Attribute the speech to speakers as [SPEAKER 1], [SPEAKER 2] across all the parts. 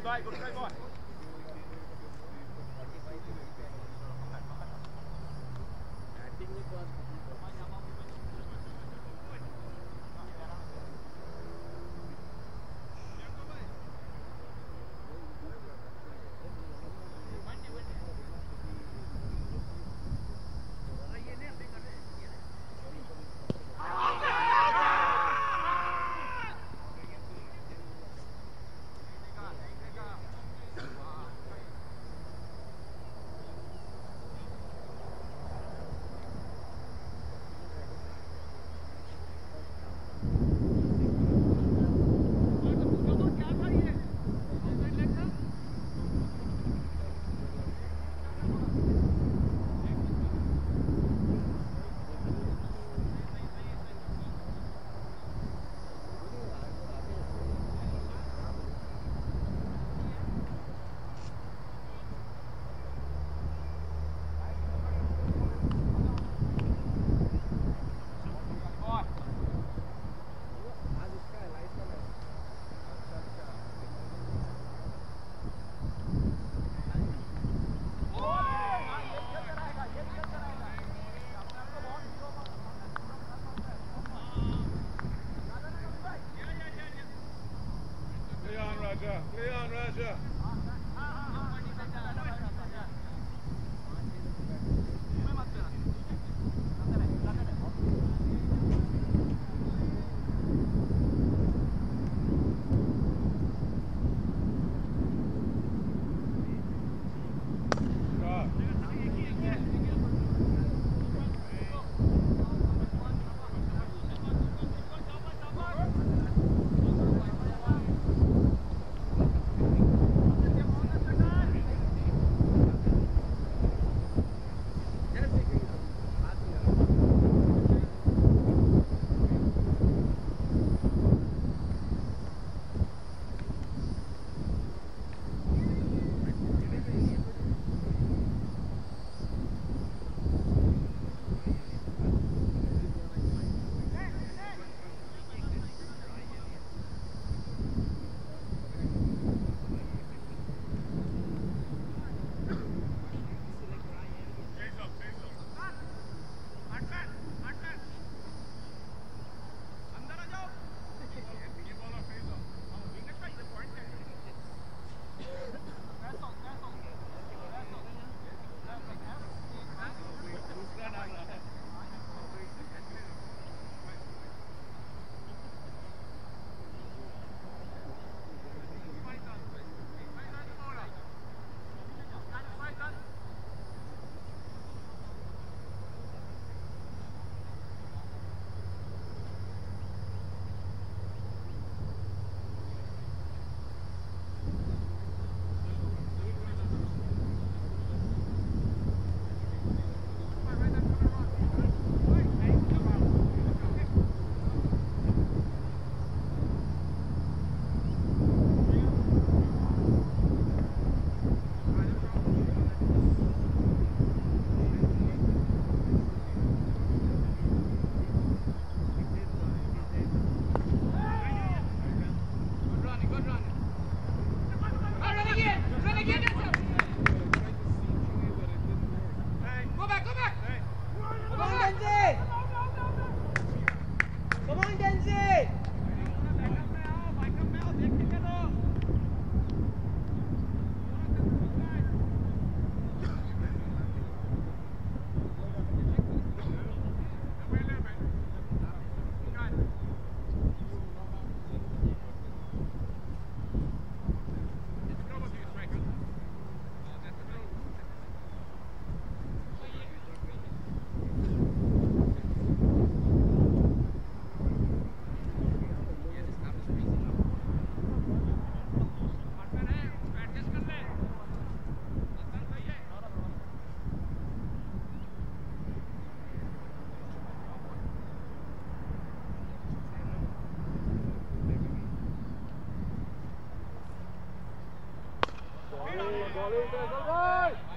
[SPEAKER 1] try, Ali boy. Good try, boy.
[SPEAKER 2] Raja. Play on. bola, hein, César!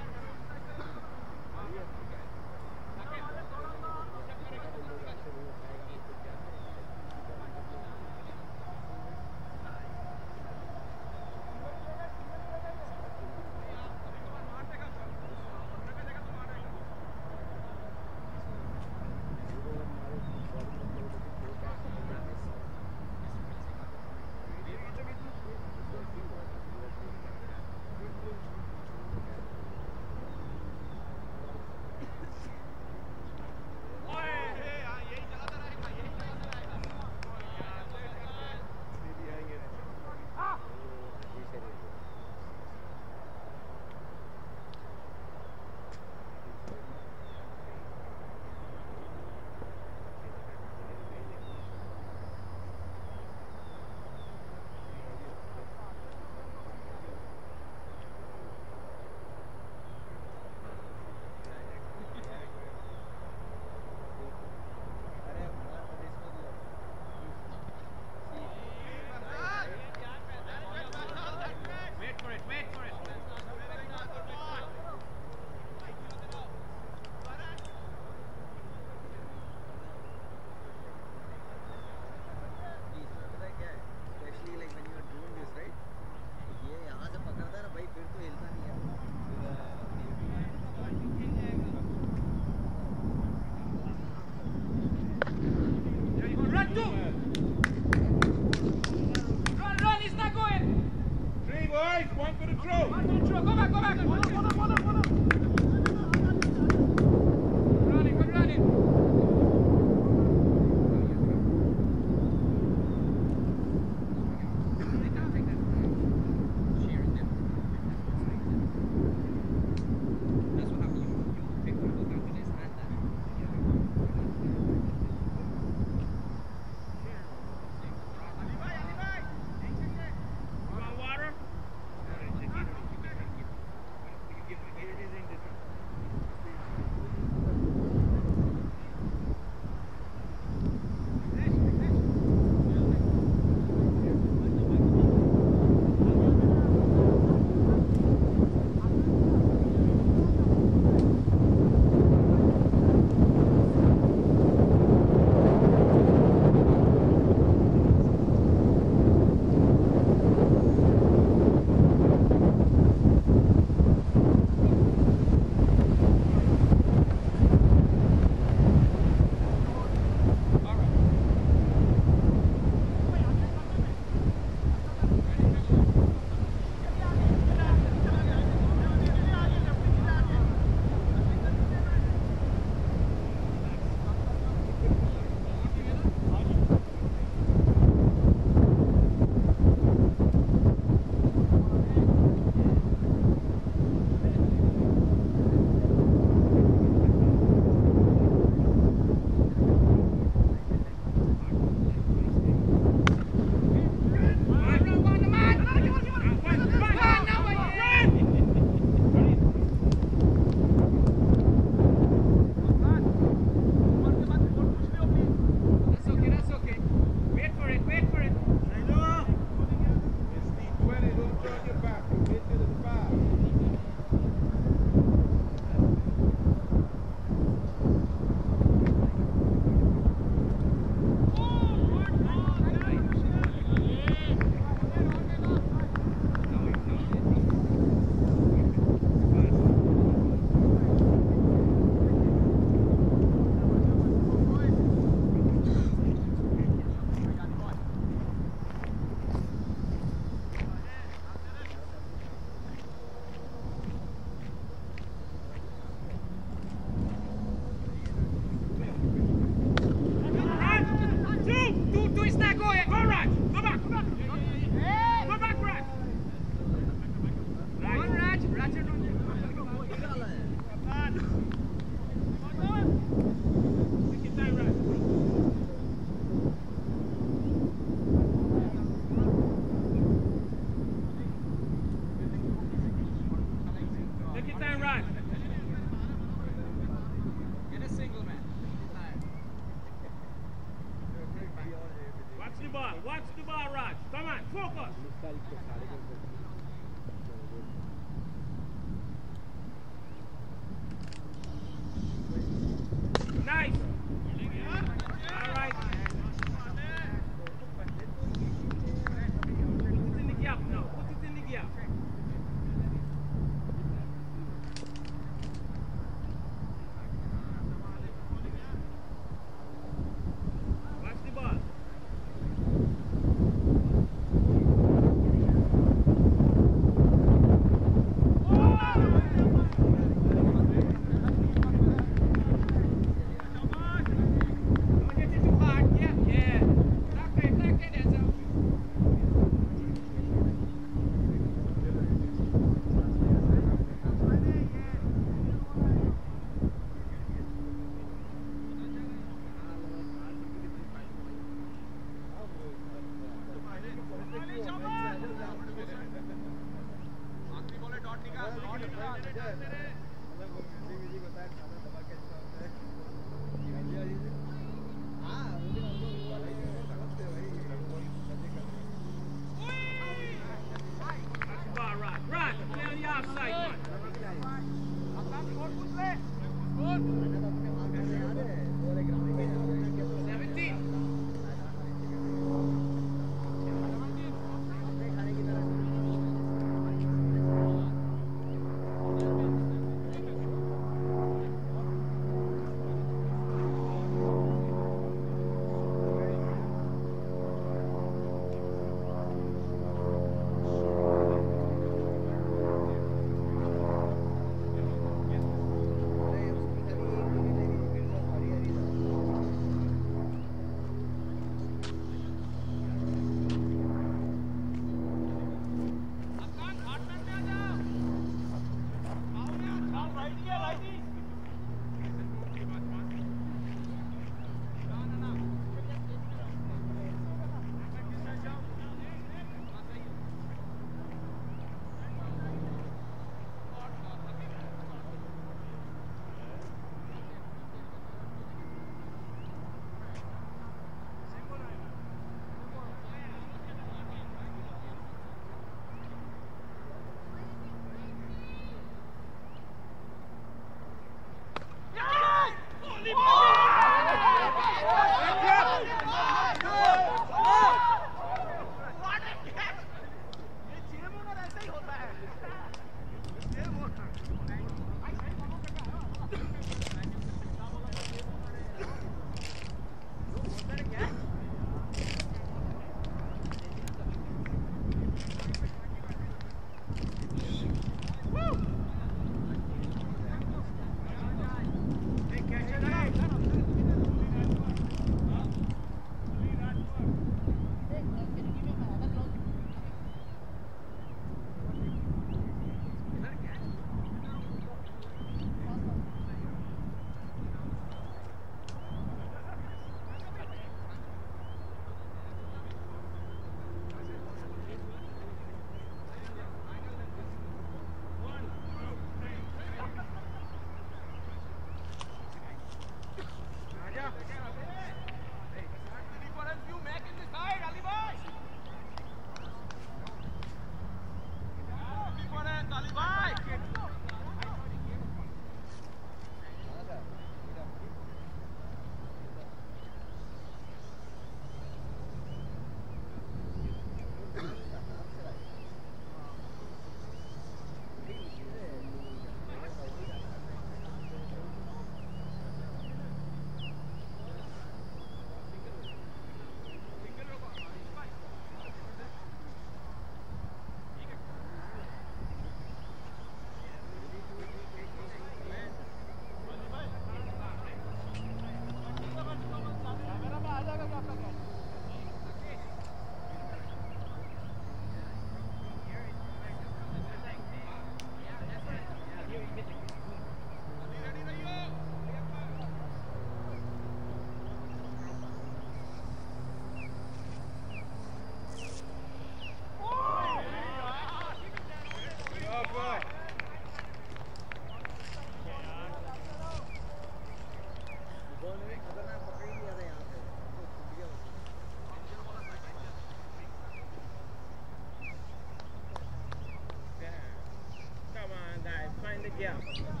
[SPEAKER 2] The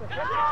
[SPEAKER 1] Yeah.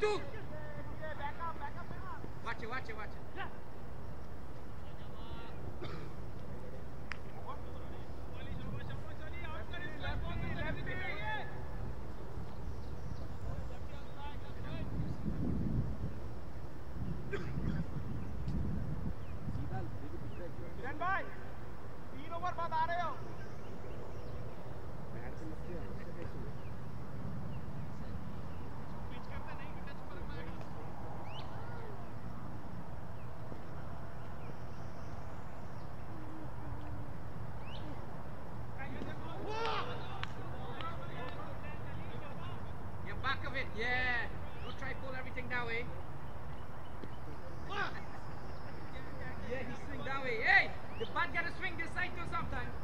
[SPEAKER 3] tout.
[SPEAKER 2] Yeah. don't try to pull everything that way. yeah, he swing that way. Hey, the bat gotta swing this side too sometimes.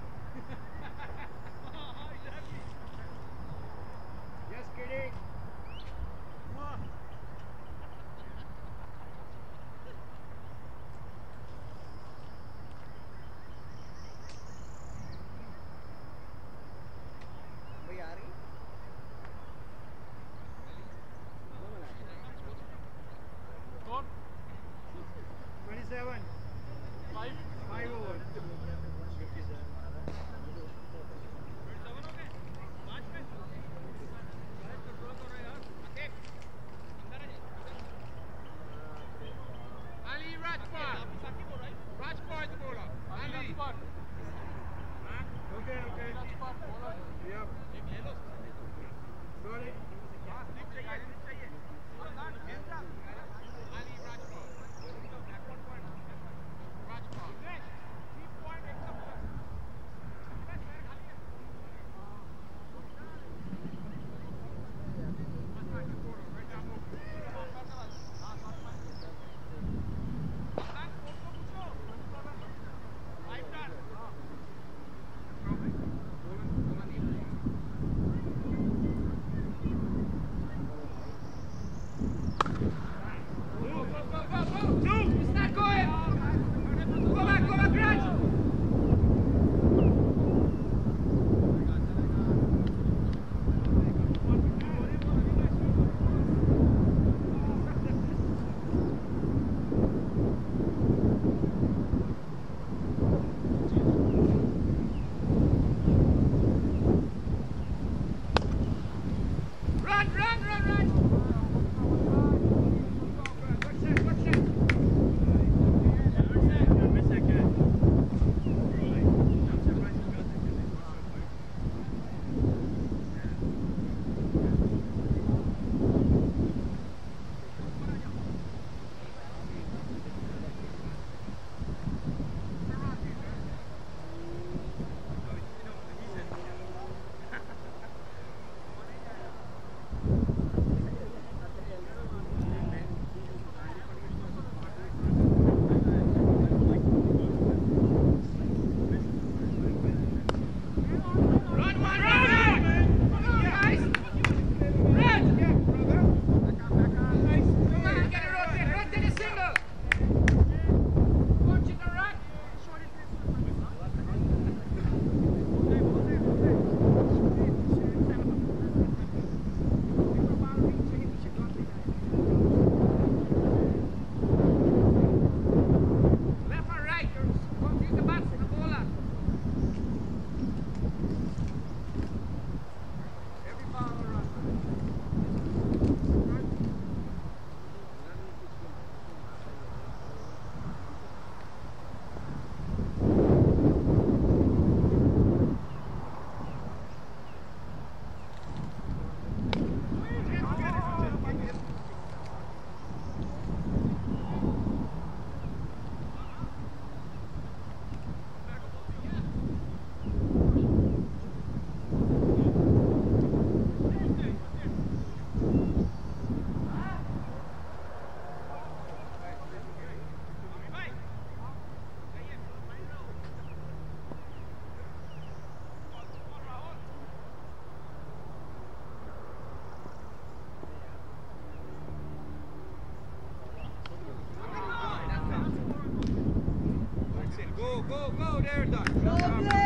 [SPEAKER 2] go,
[SPEAKER 3] go,
[SPEAKER 2] there, Doc.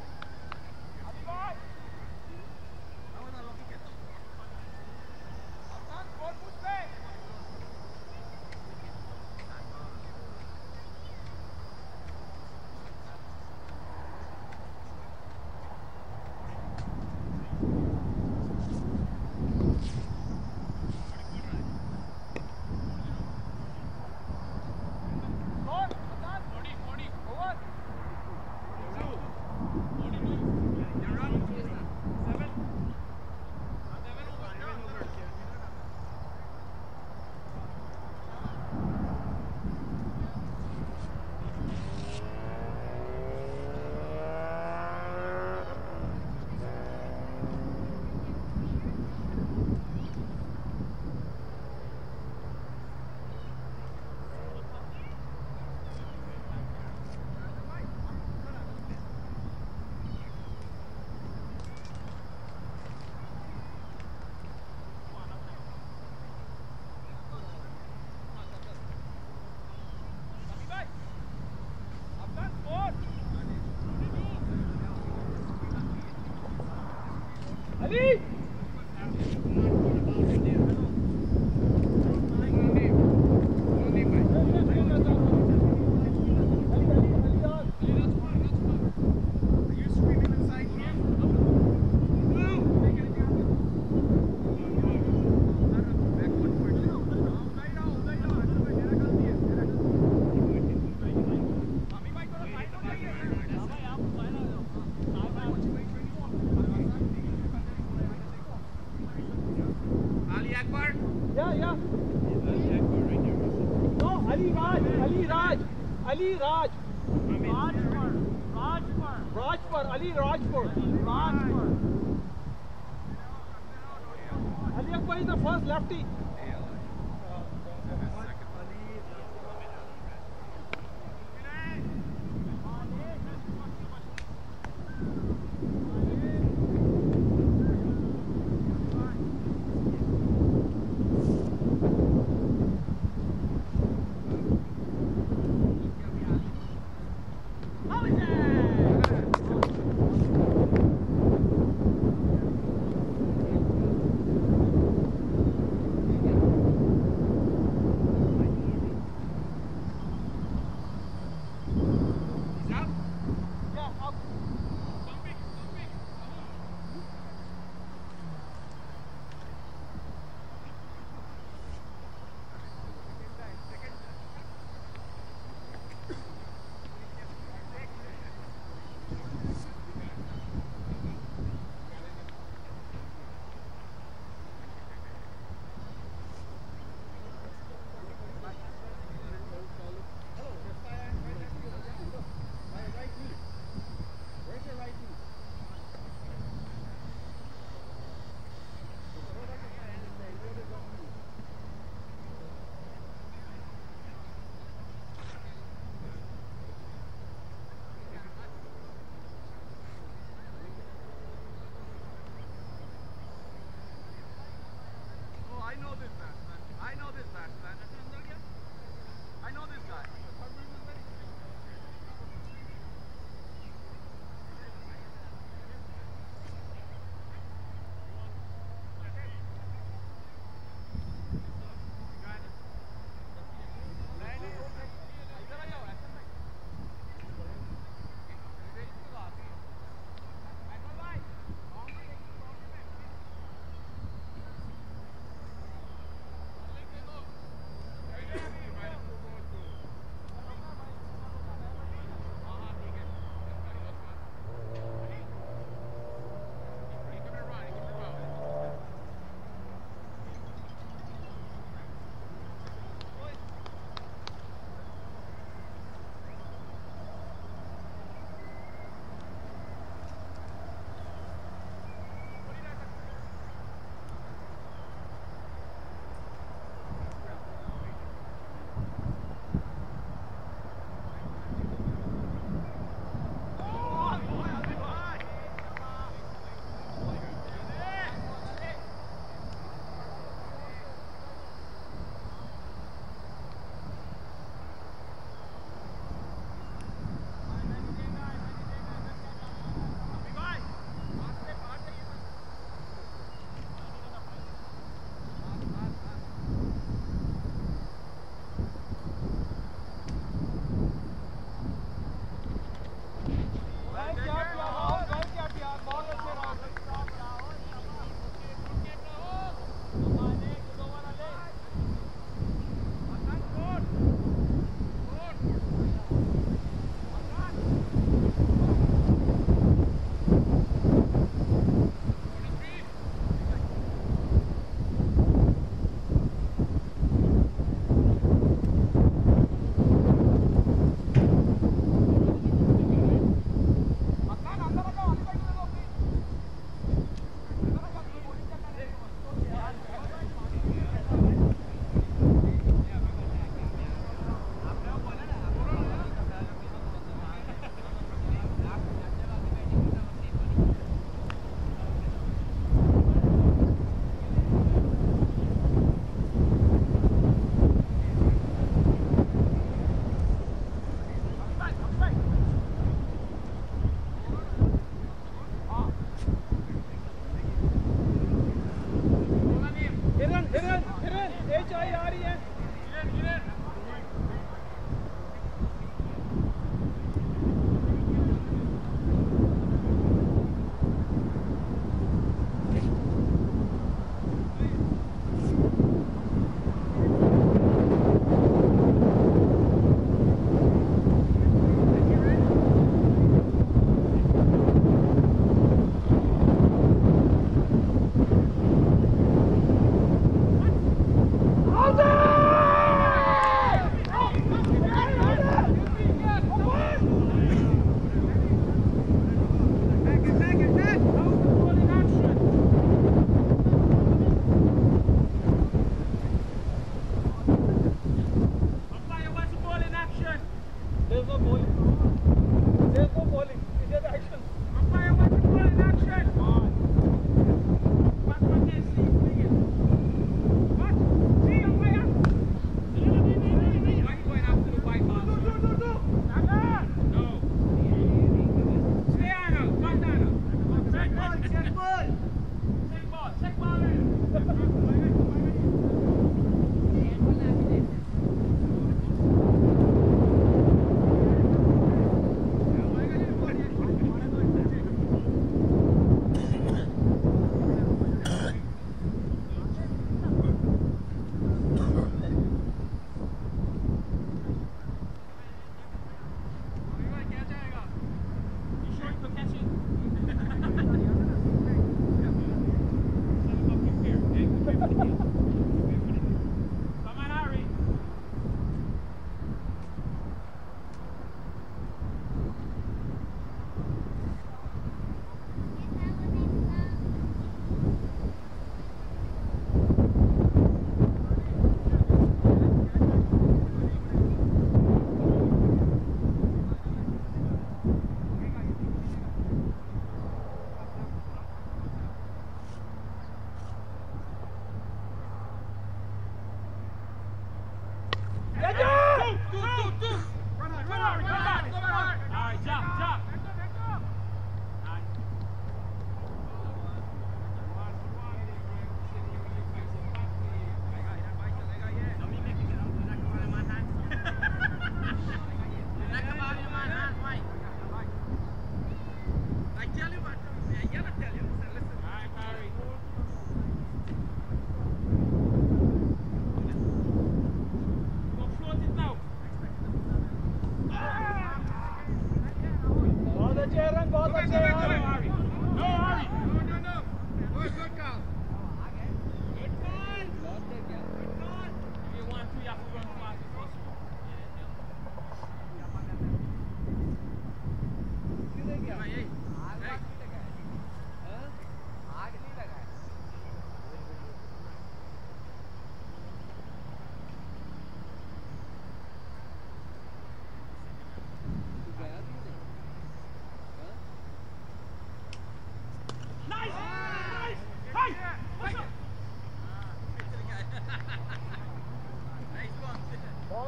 [SPEAKER 4] Ali
[SPEAKER 1] Akbar.
[SPEAKER 4] Yeah yeah no Ali Raj Ali Raj Ali Raj Rajpar Rajpar Rajpar Ali Rajpar Rajpar Ali Akbar is the first lefty.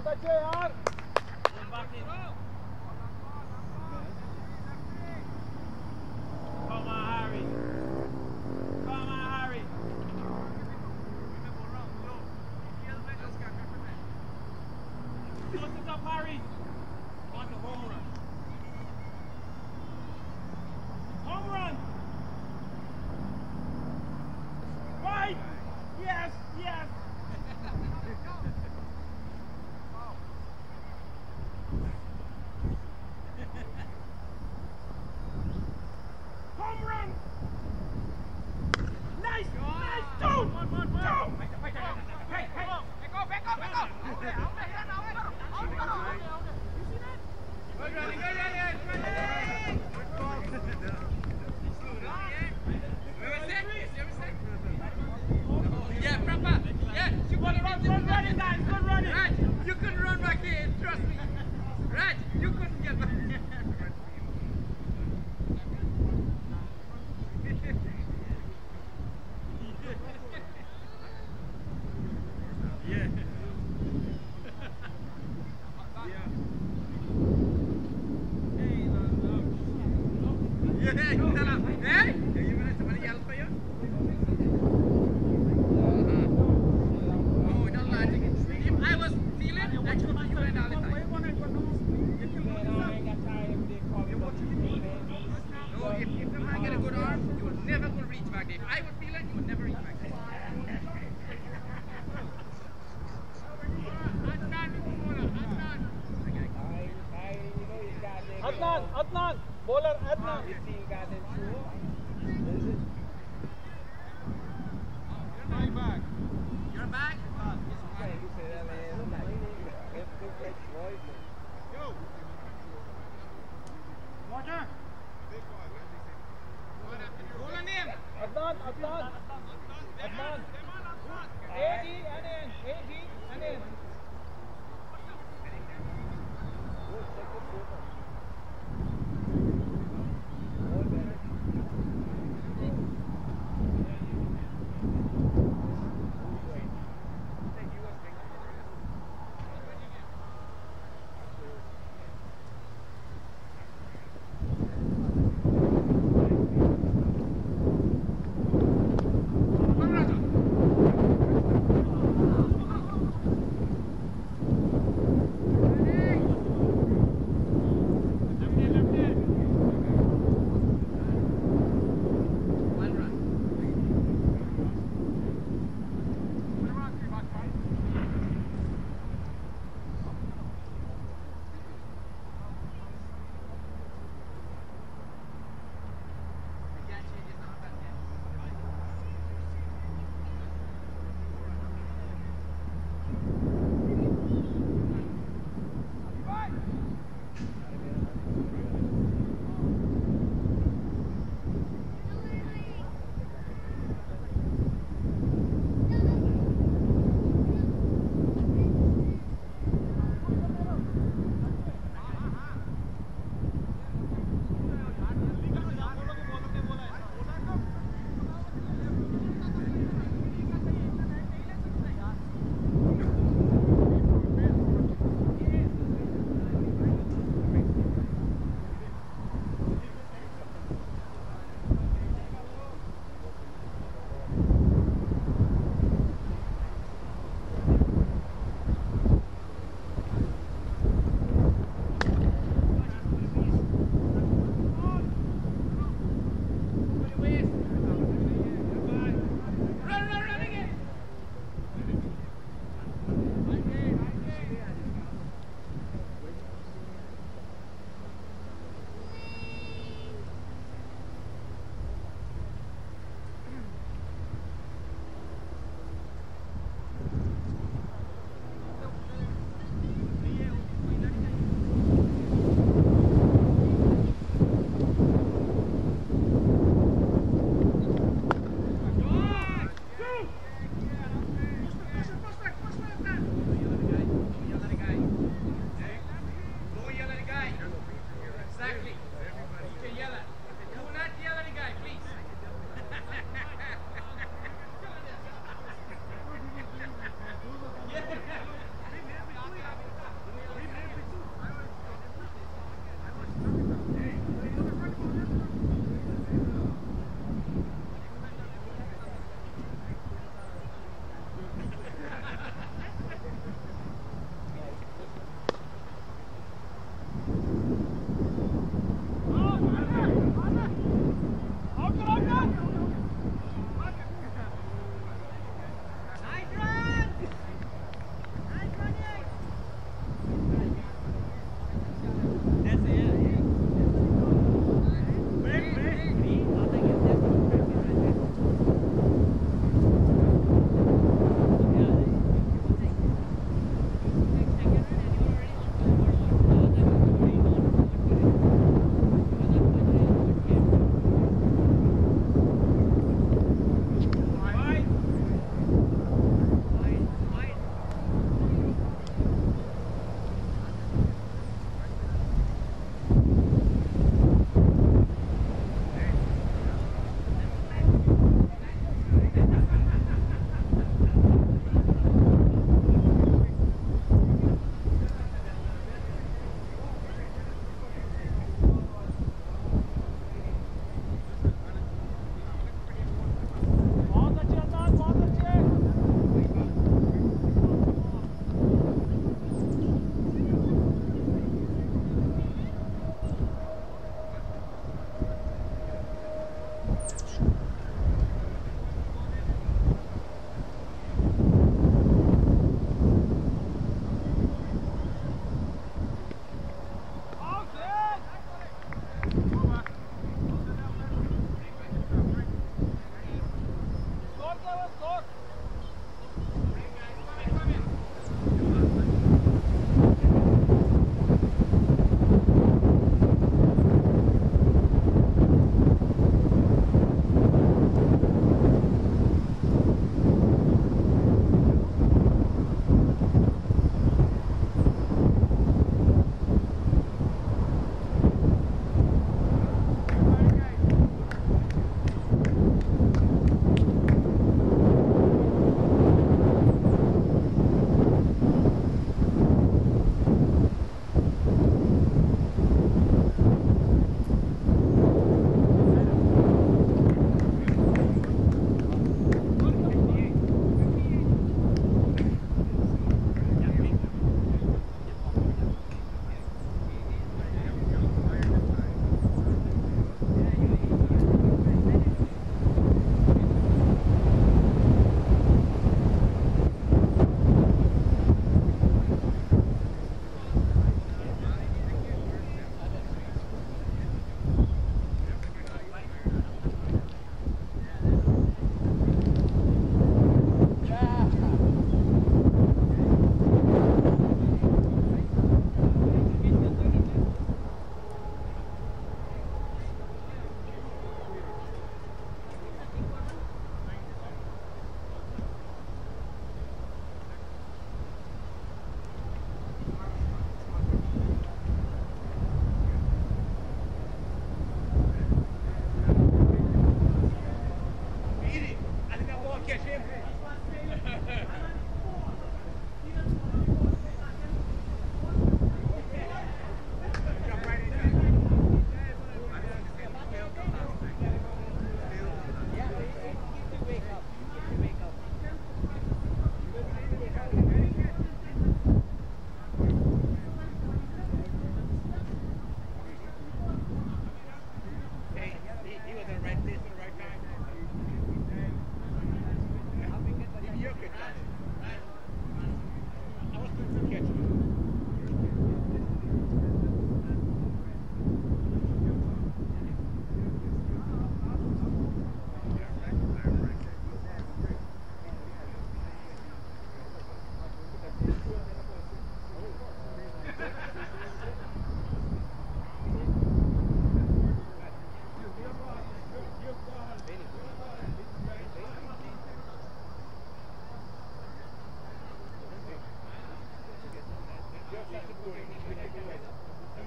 [SPEAKER 2] 再见啊。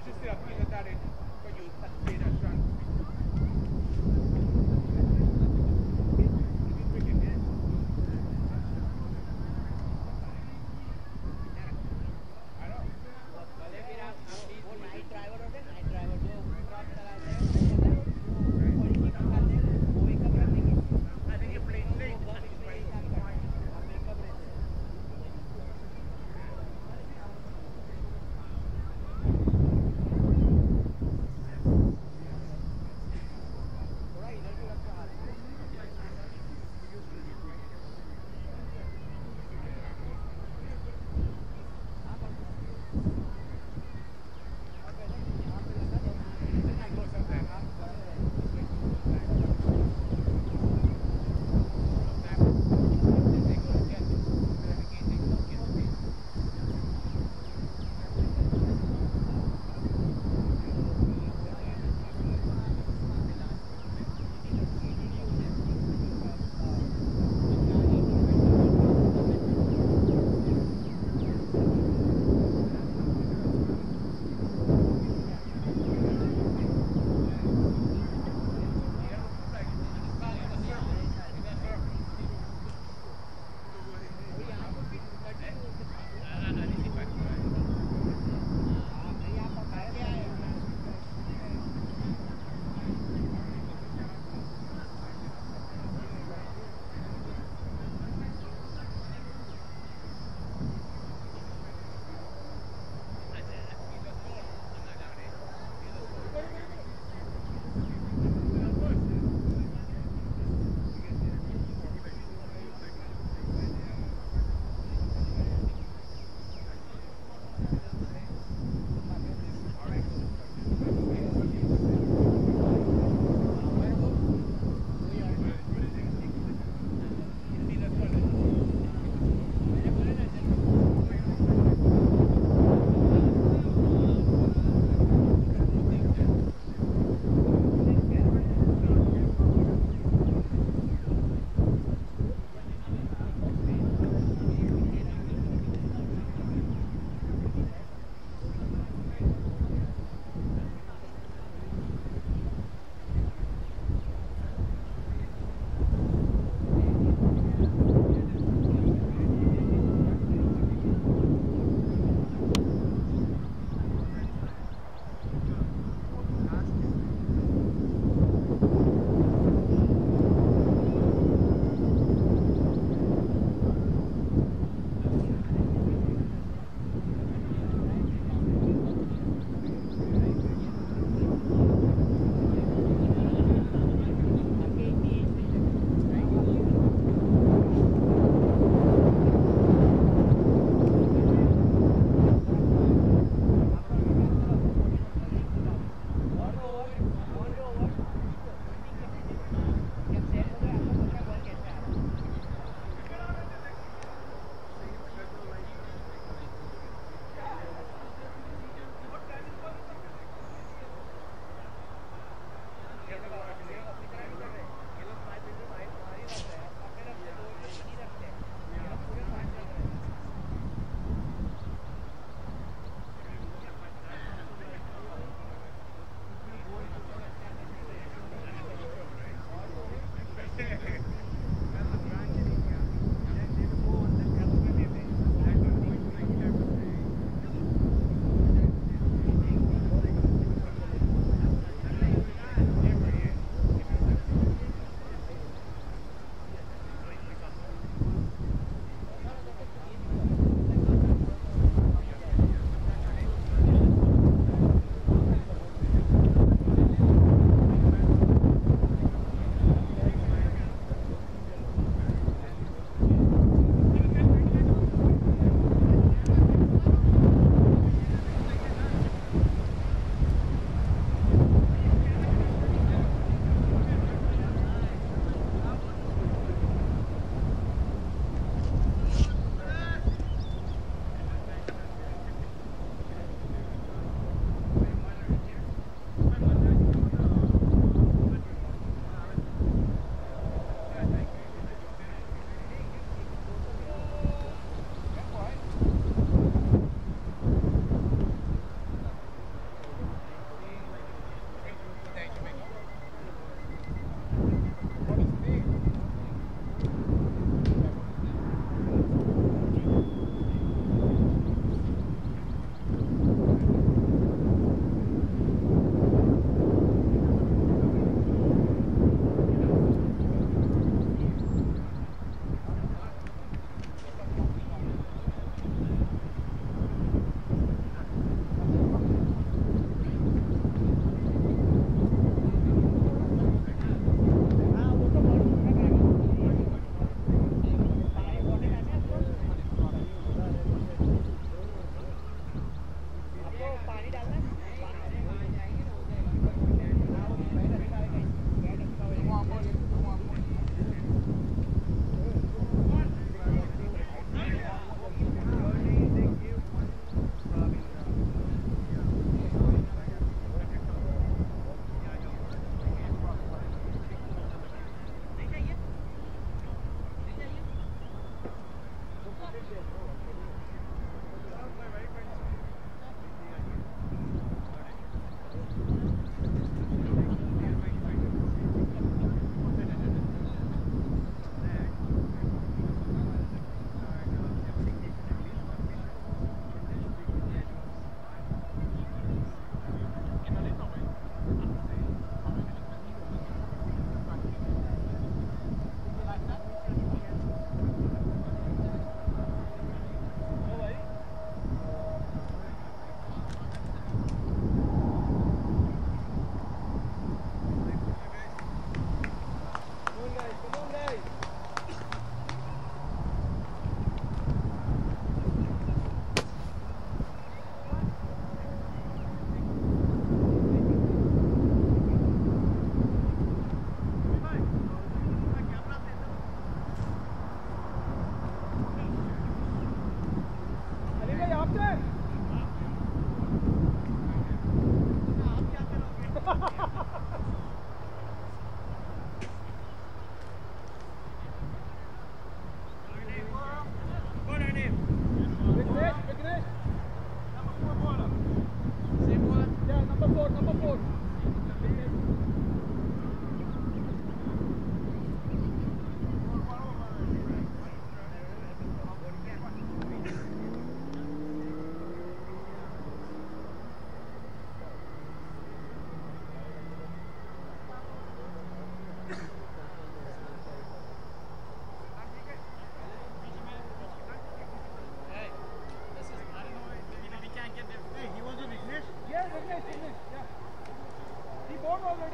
[SPEAKER 2] just, yeah.
[SPEAKER 5] Die
[SPEAKER 4] Bombe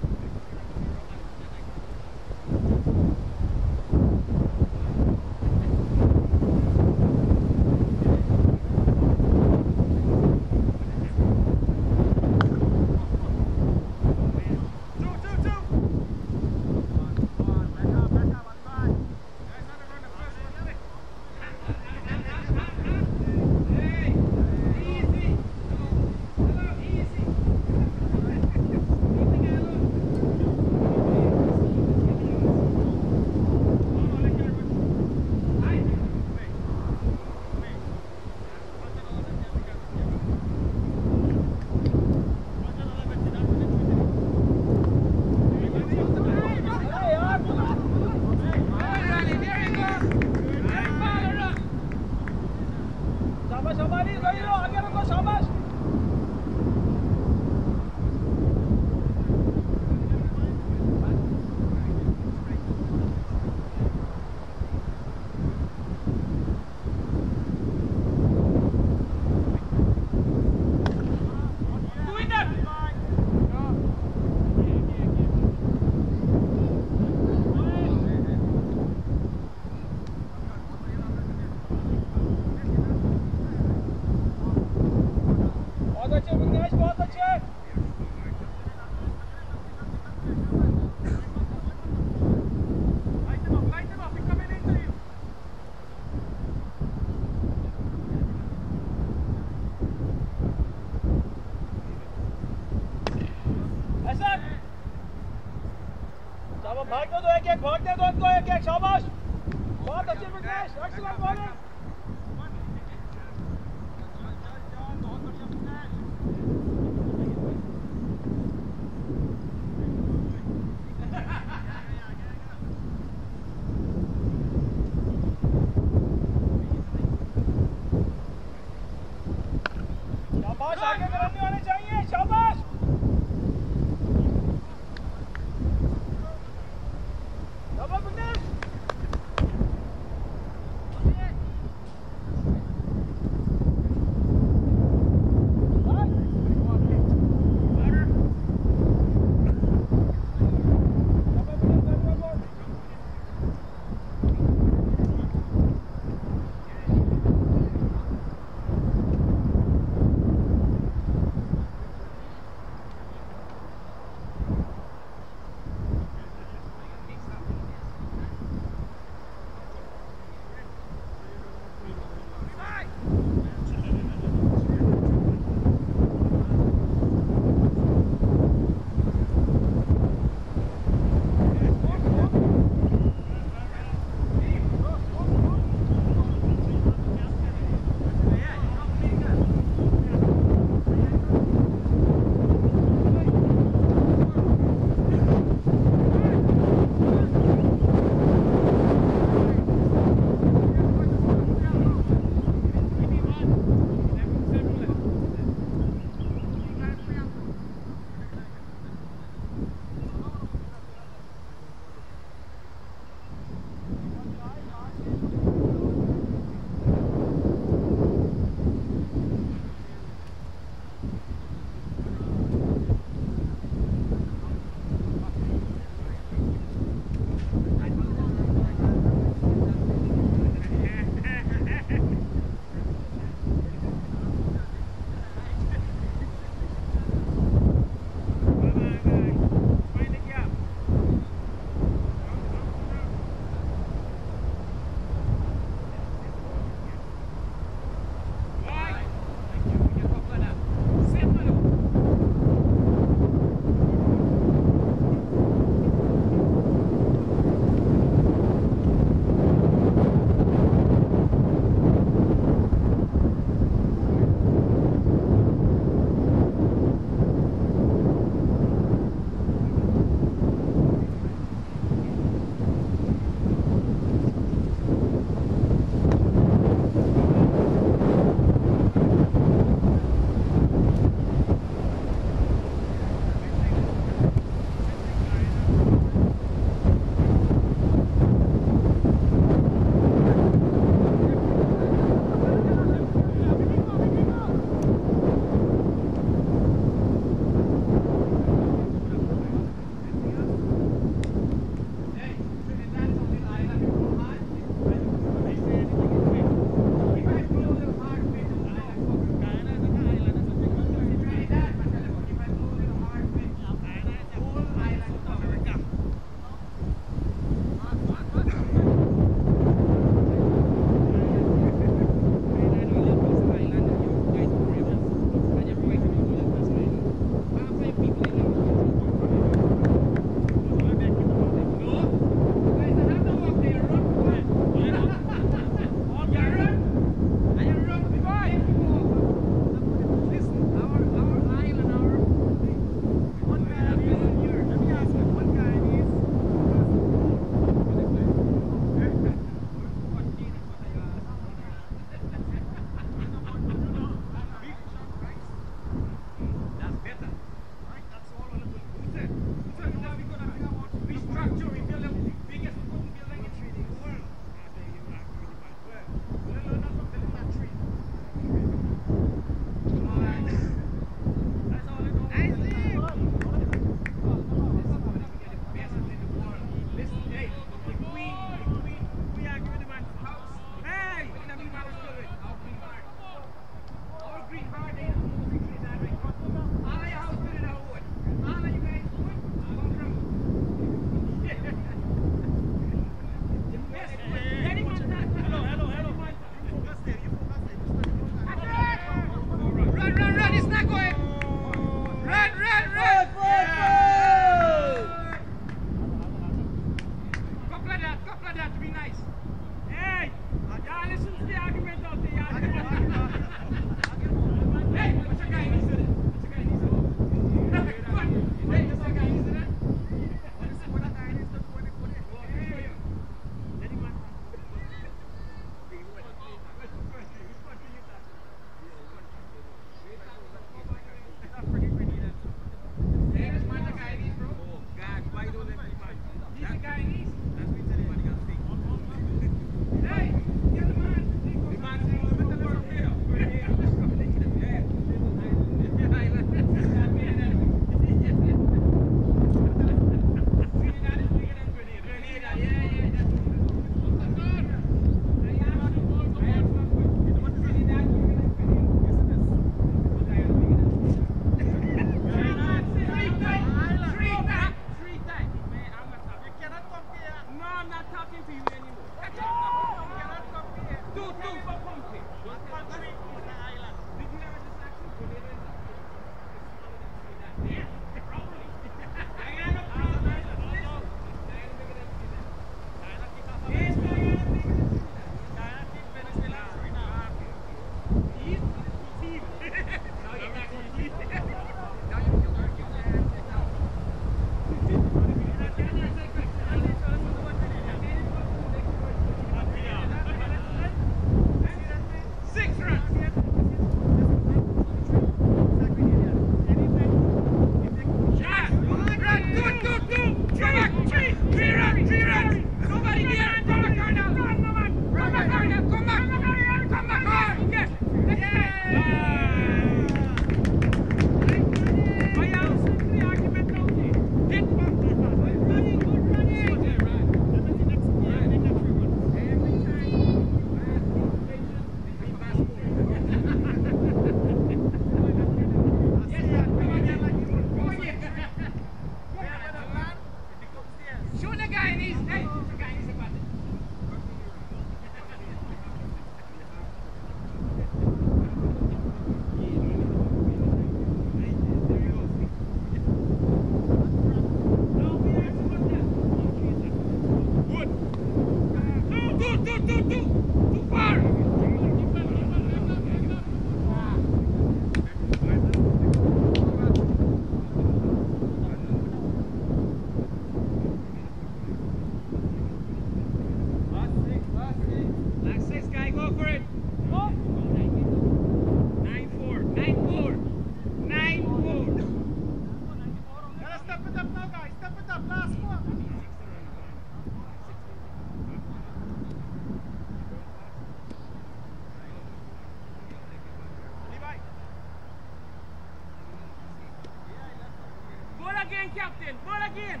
[SPEAKER 4] Again.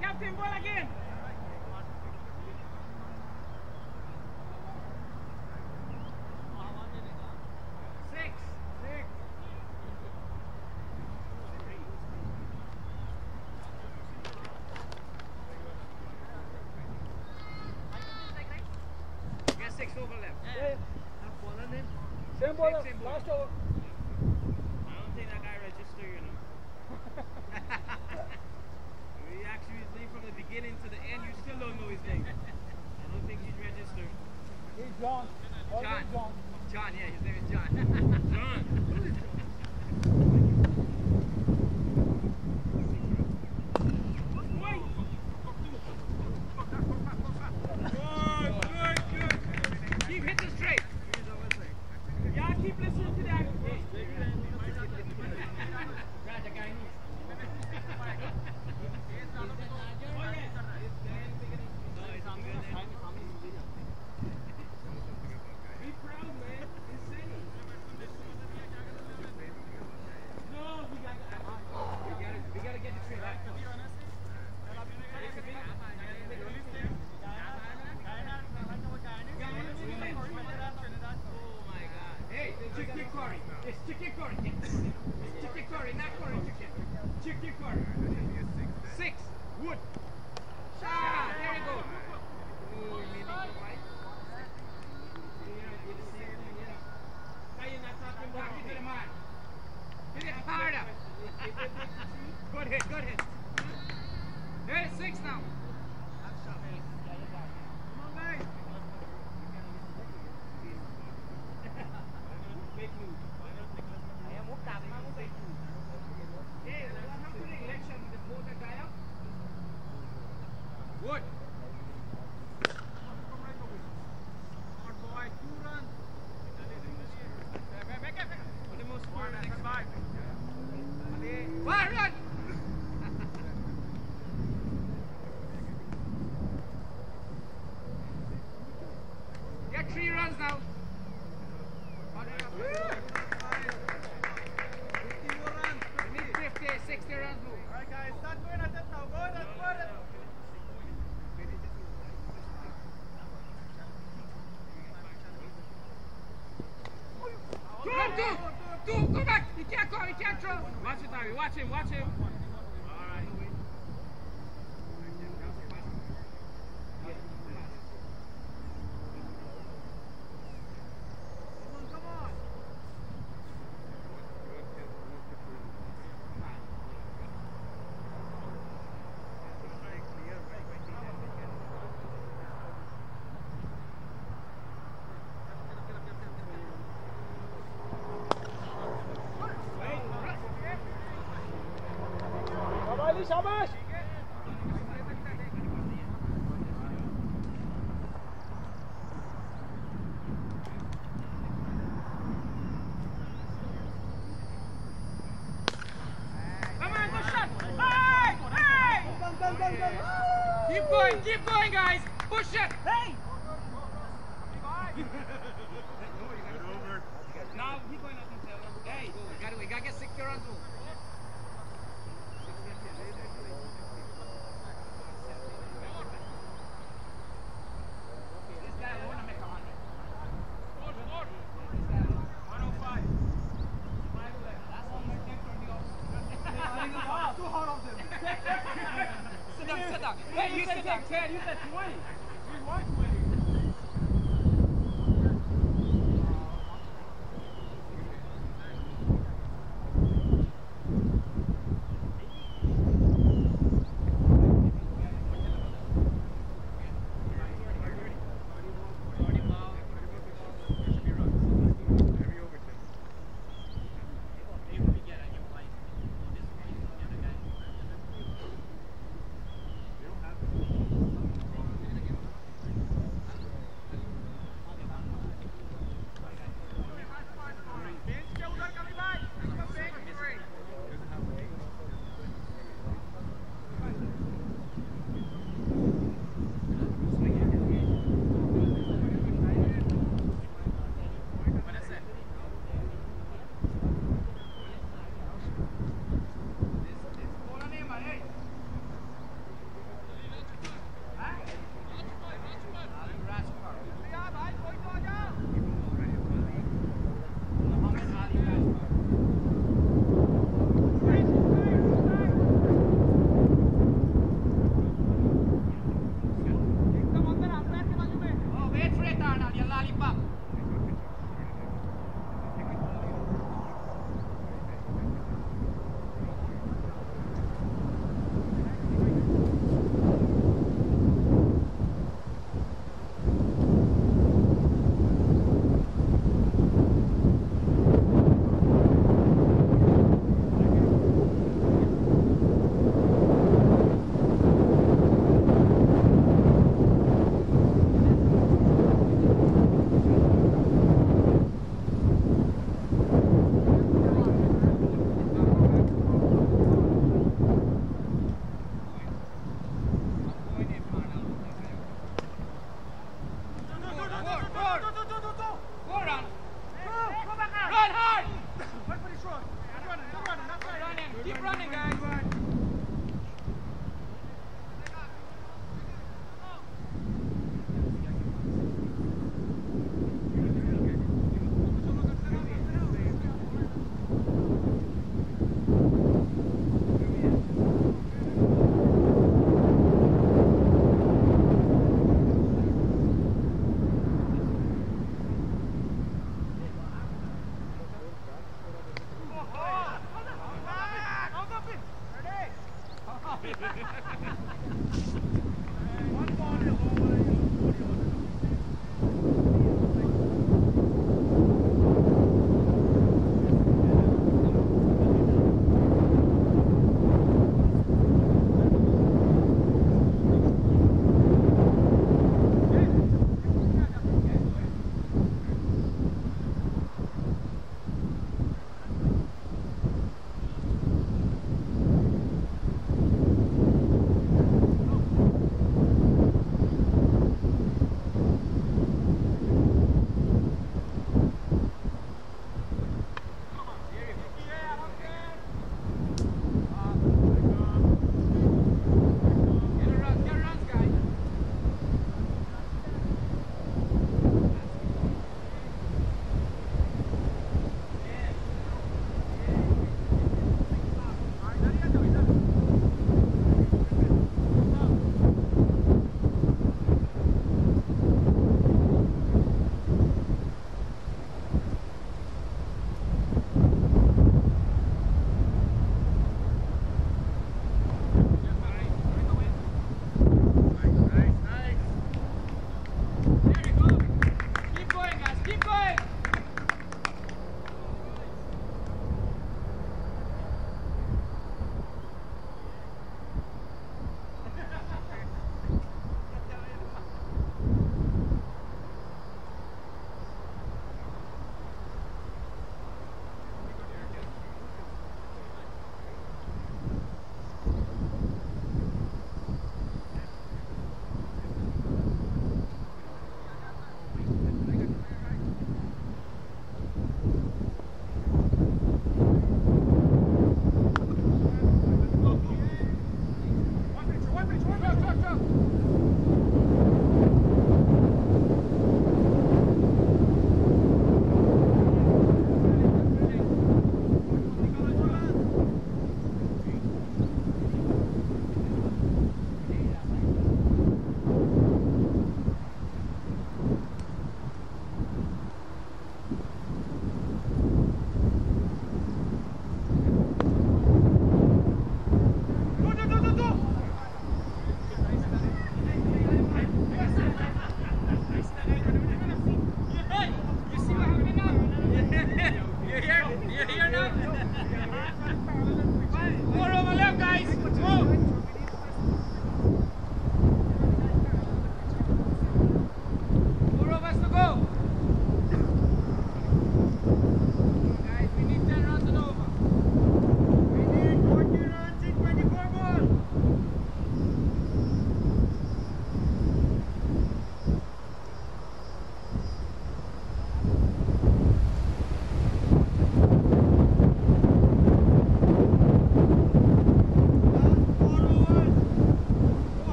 [SPEAKER 4] Captain, ball again. Same ball,
[SPEAKER 2] same,
[SPEAKER 4] same ball.
[SPEAKER 2] last over.
[SPEAKER 4] Watch him, Watch him, watch him.
[SPEAKER 2] Ted, you said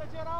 [SPEAKER 4] Gracias.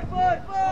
[SPEAKER 4] foot, foot, foot!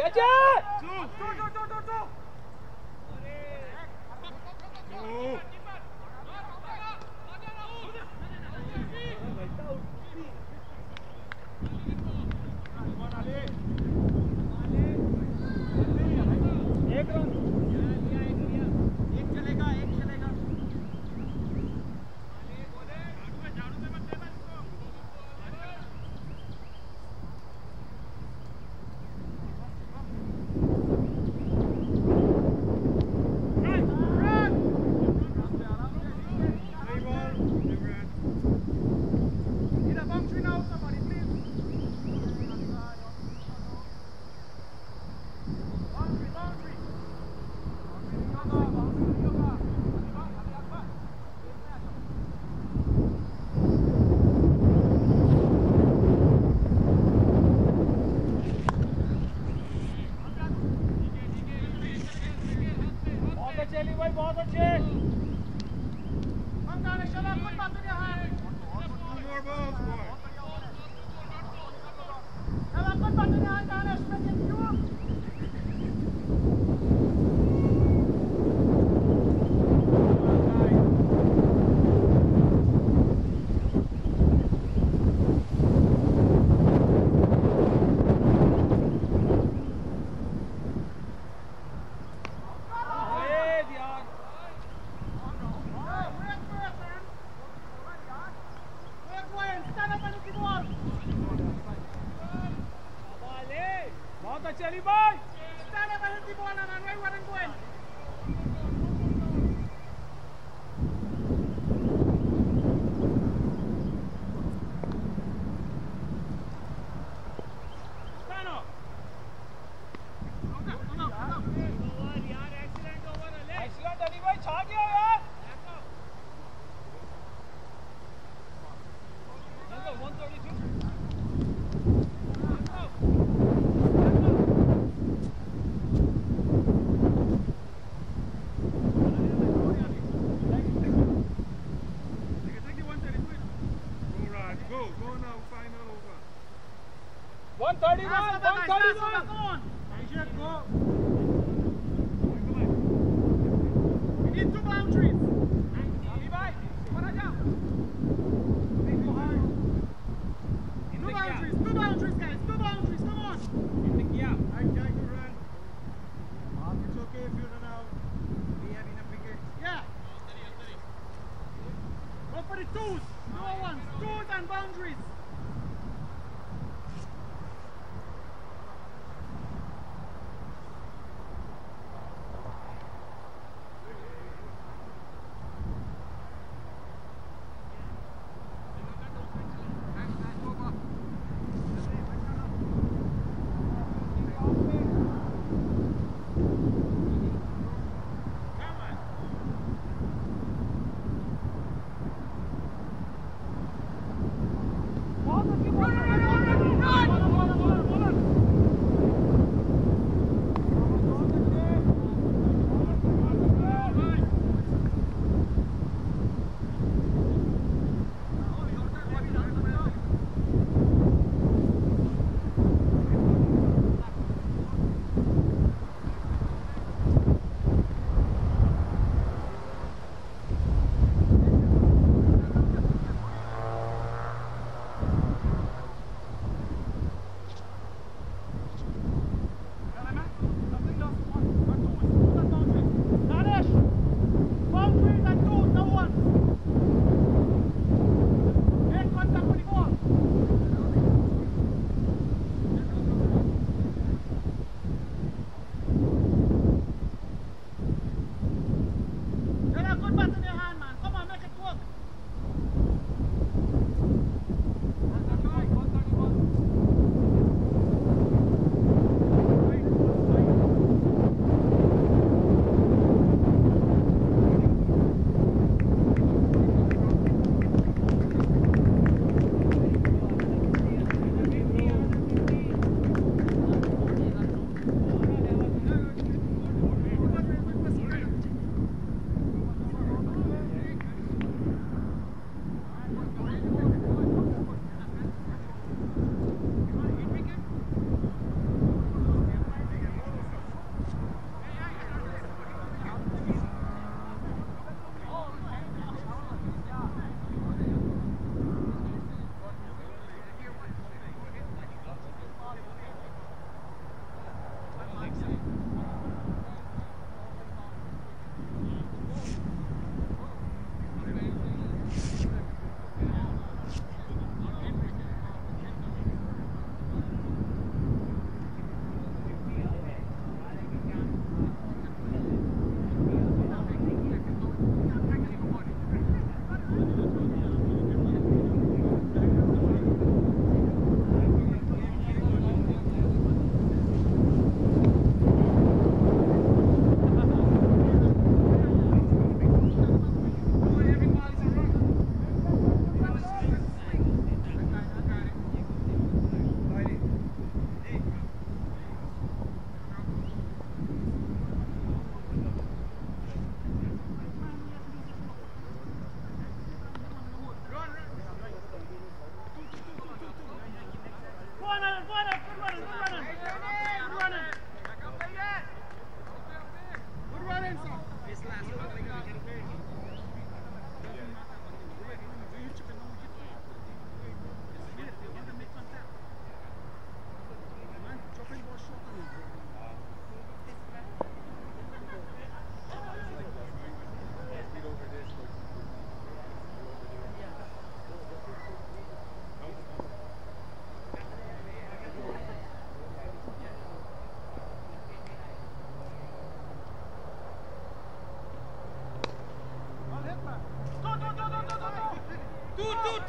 [SPEAKER 4] Catch it!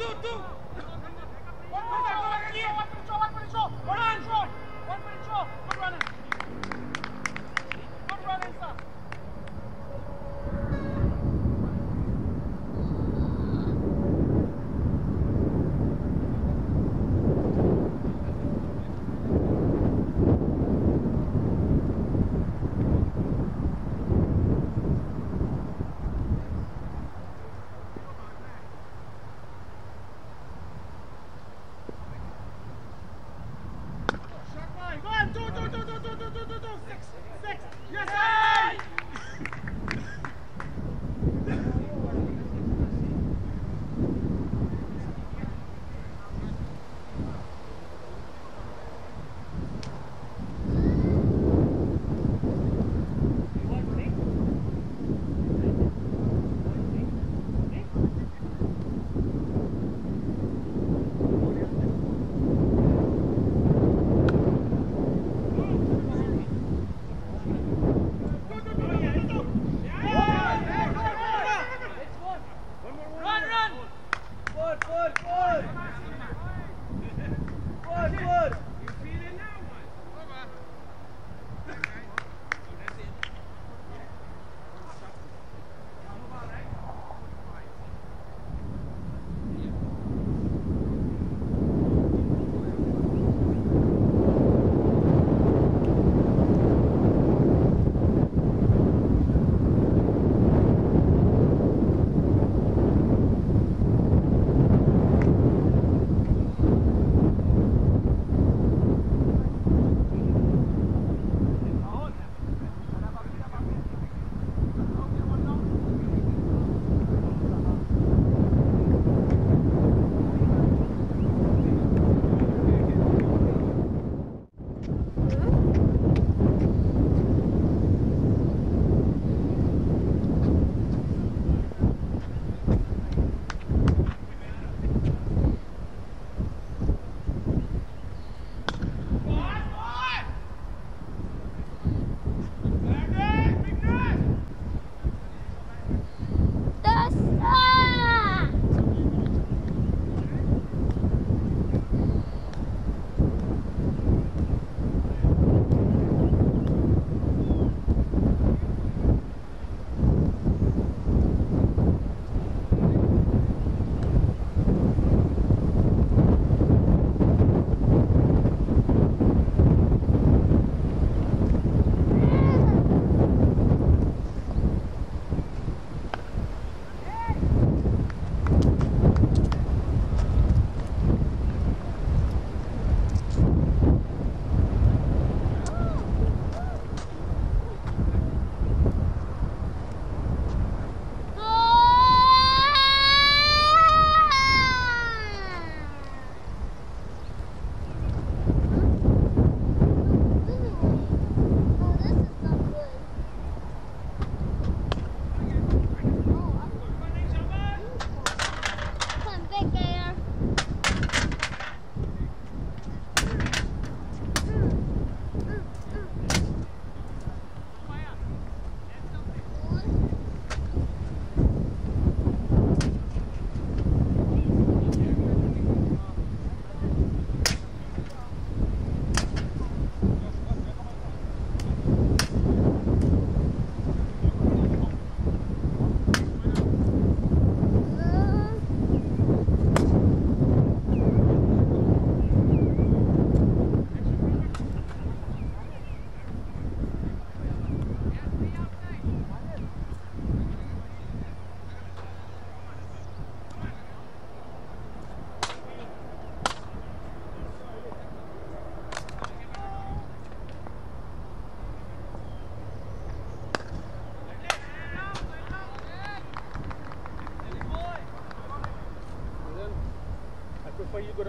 [SPEAKER 2] do,
[SPEAKER 1] do.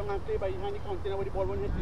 [SPEAKER 1] मात्रै बाहिर बोलन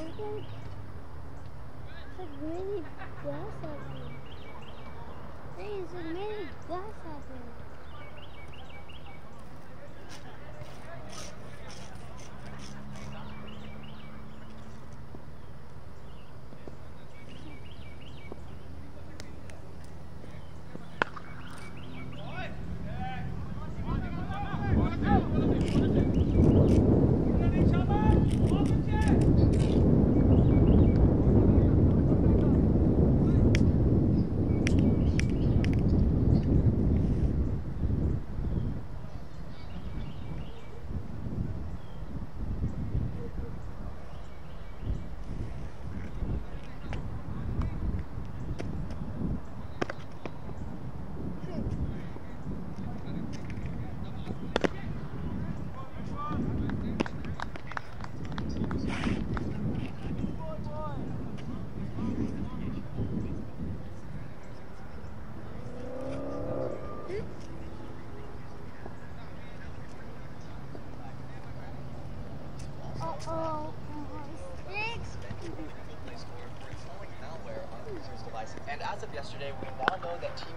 [SPEAKER 1] it's
[SPEAKER 6] a really glass on me. Hey, it's
[SPEAKER 7] yesterday, we now know that
[SPEAKER 6] Team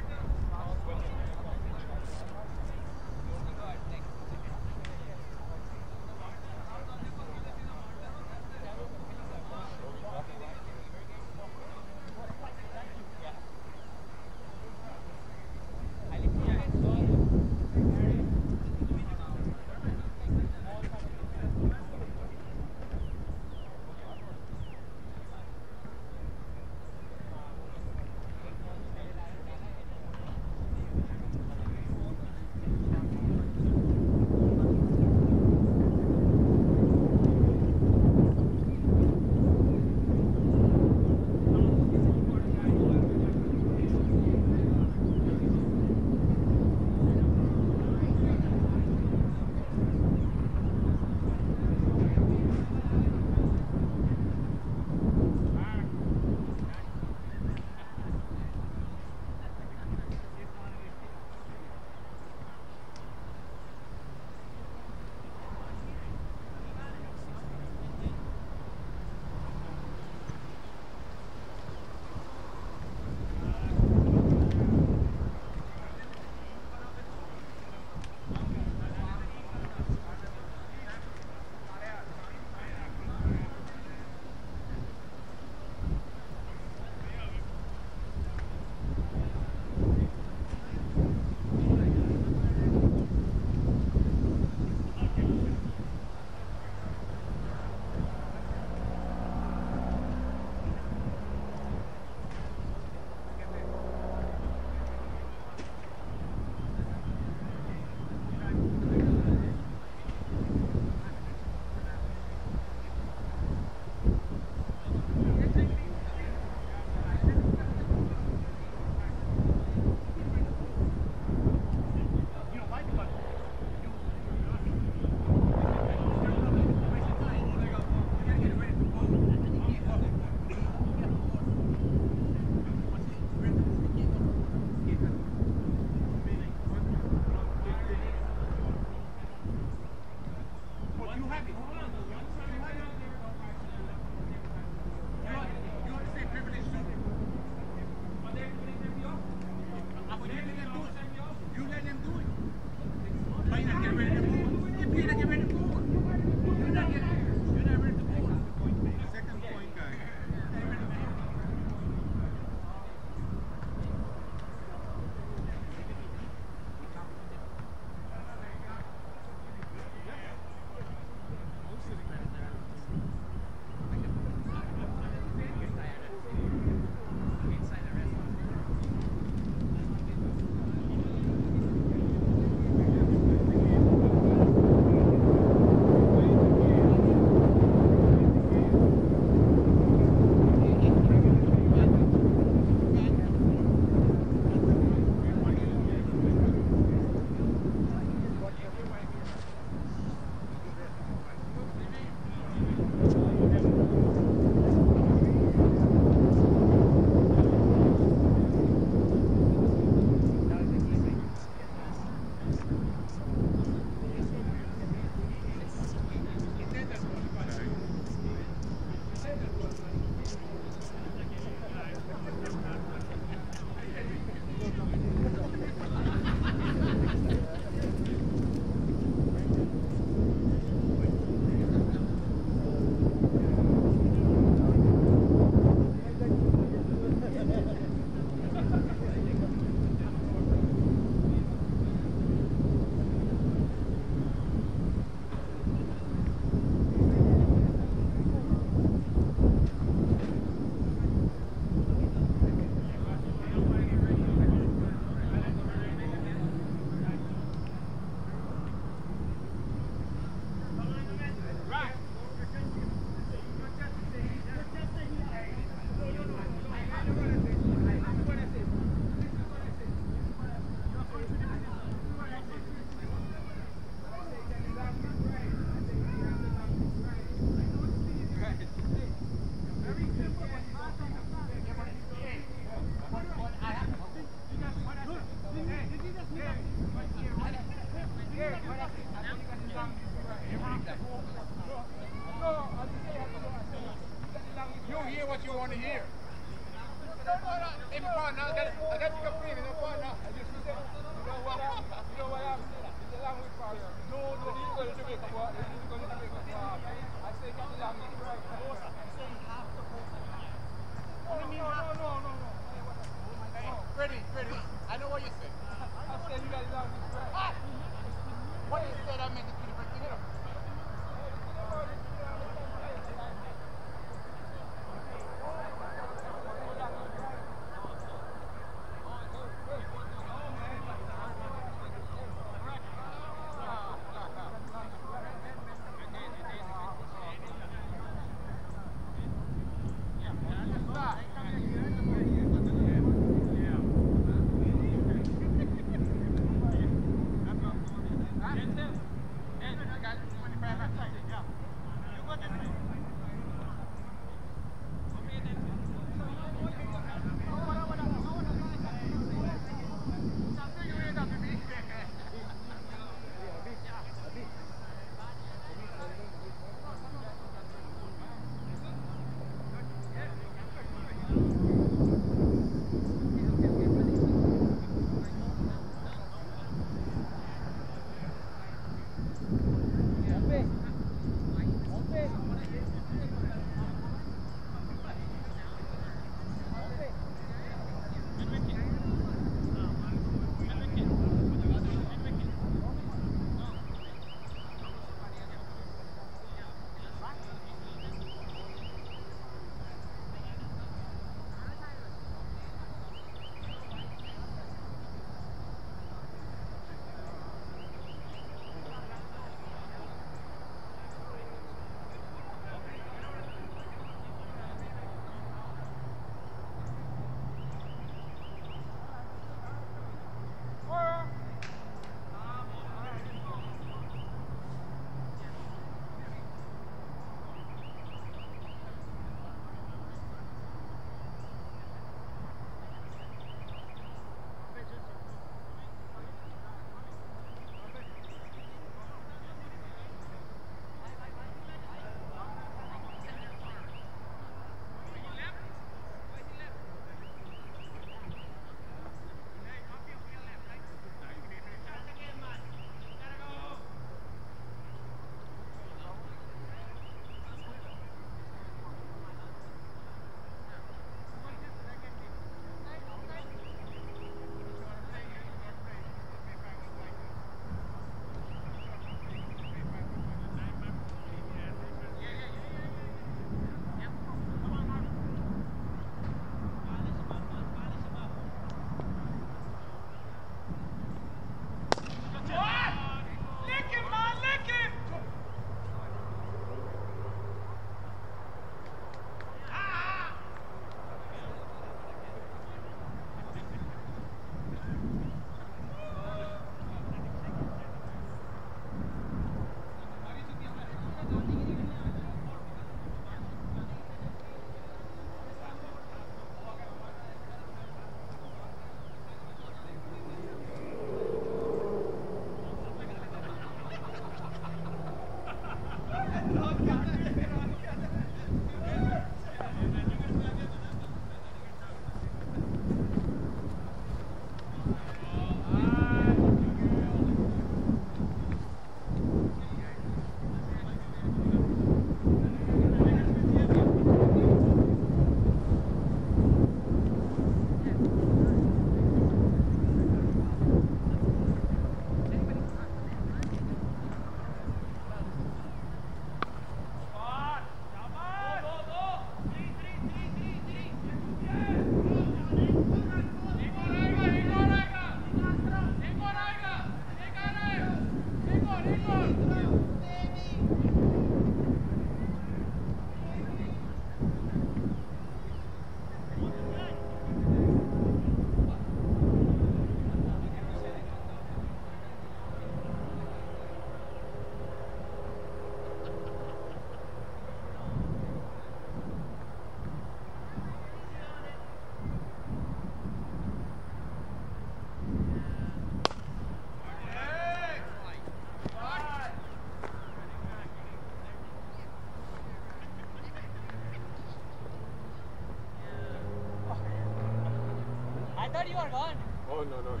[SPEAKER 6] you
[SPEAKER 8] are gone.
[SPEAKER 9] Oh no no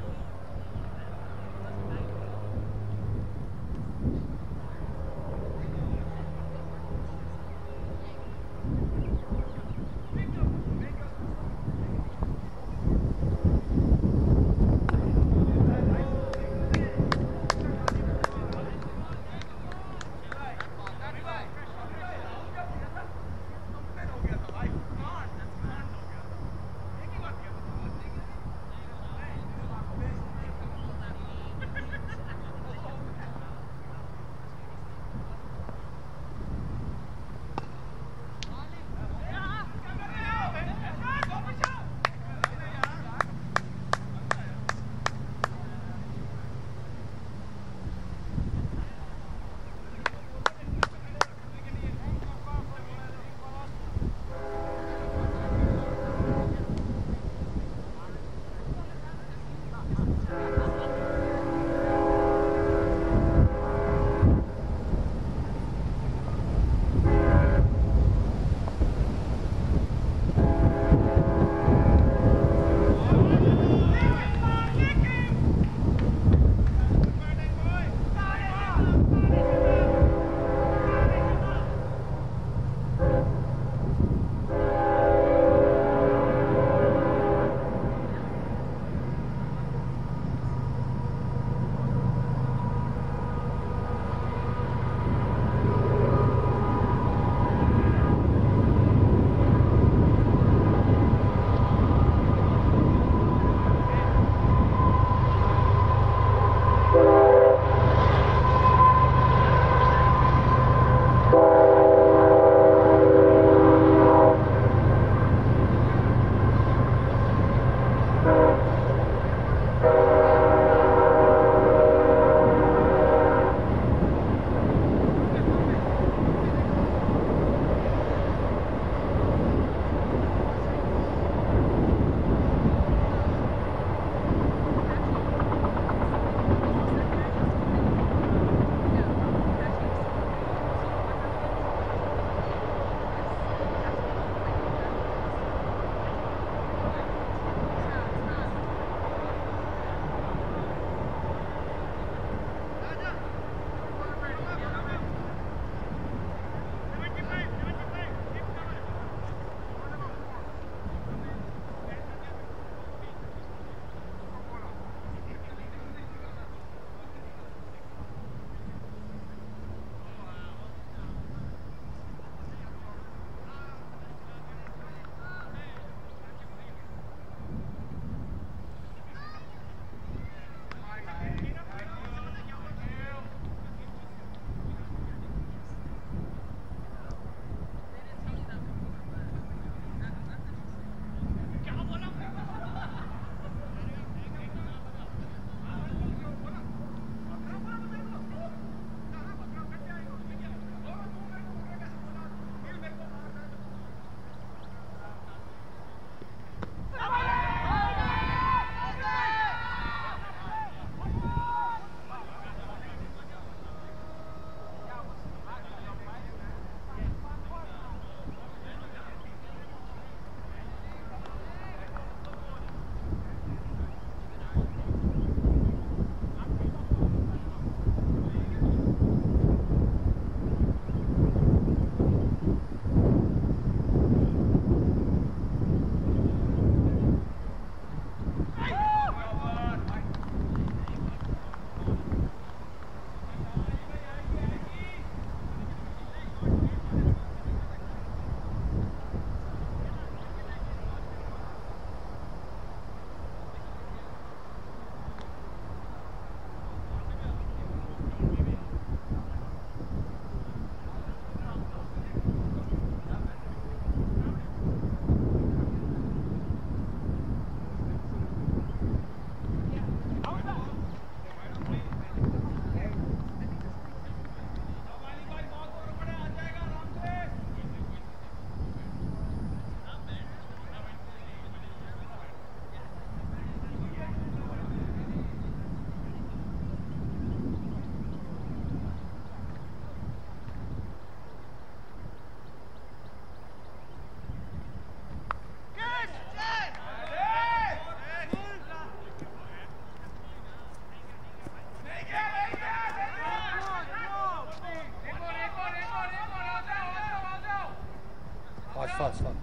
[SPEAKER 4] fast, fast.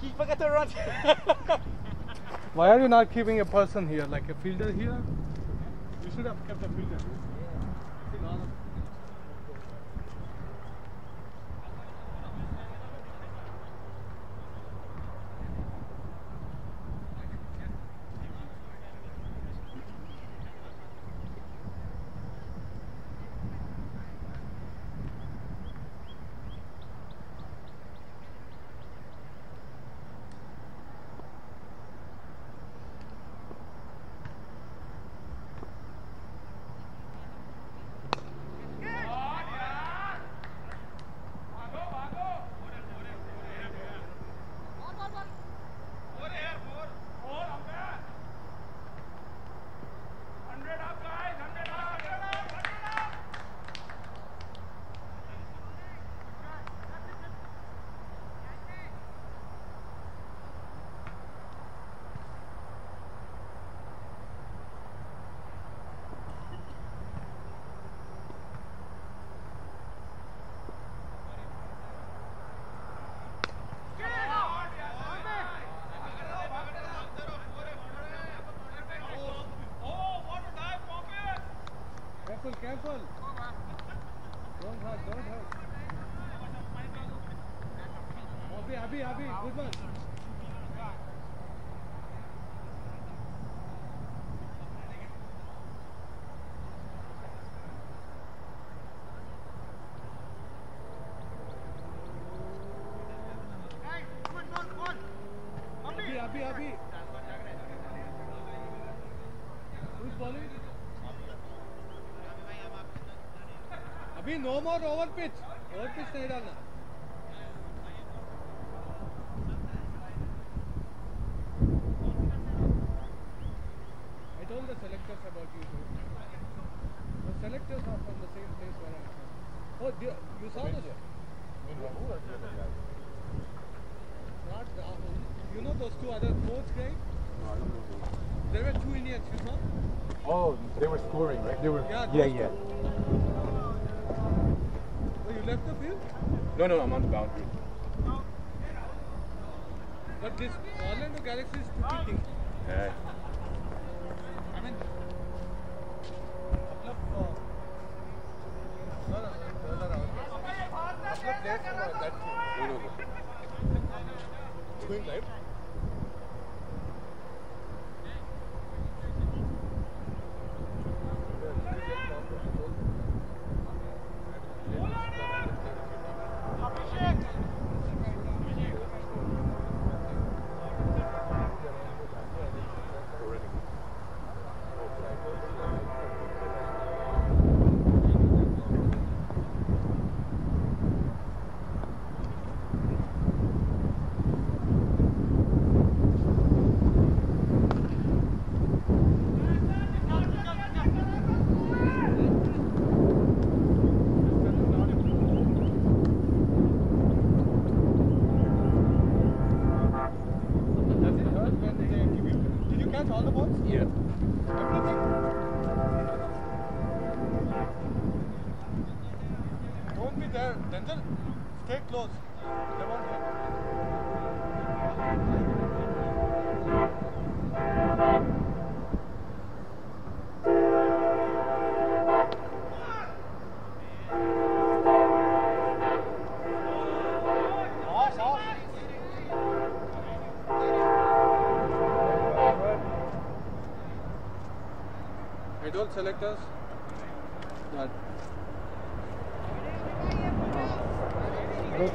[SPEAKER 4] Keep run. Why are you not keeping a person here, like a fielder here? You should have kept a fielder. अभी no more over pitch over pitch नहीं डालना all selectors that those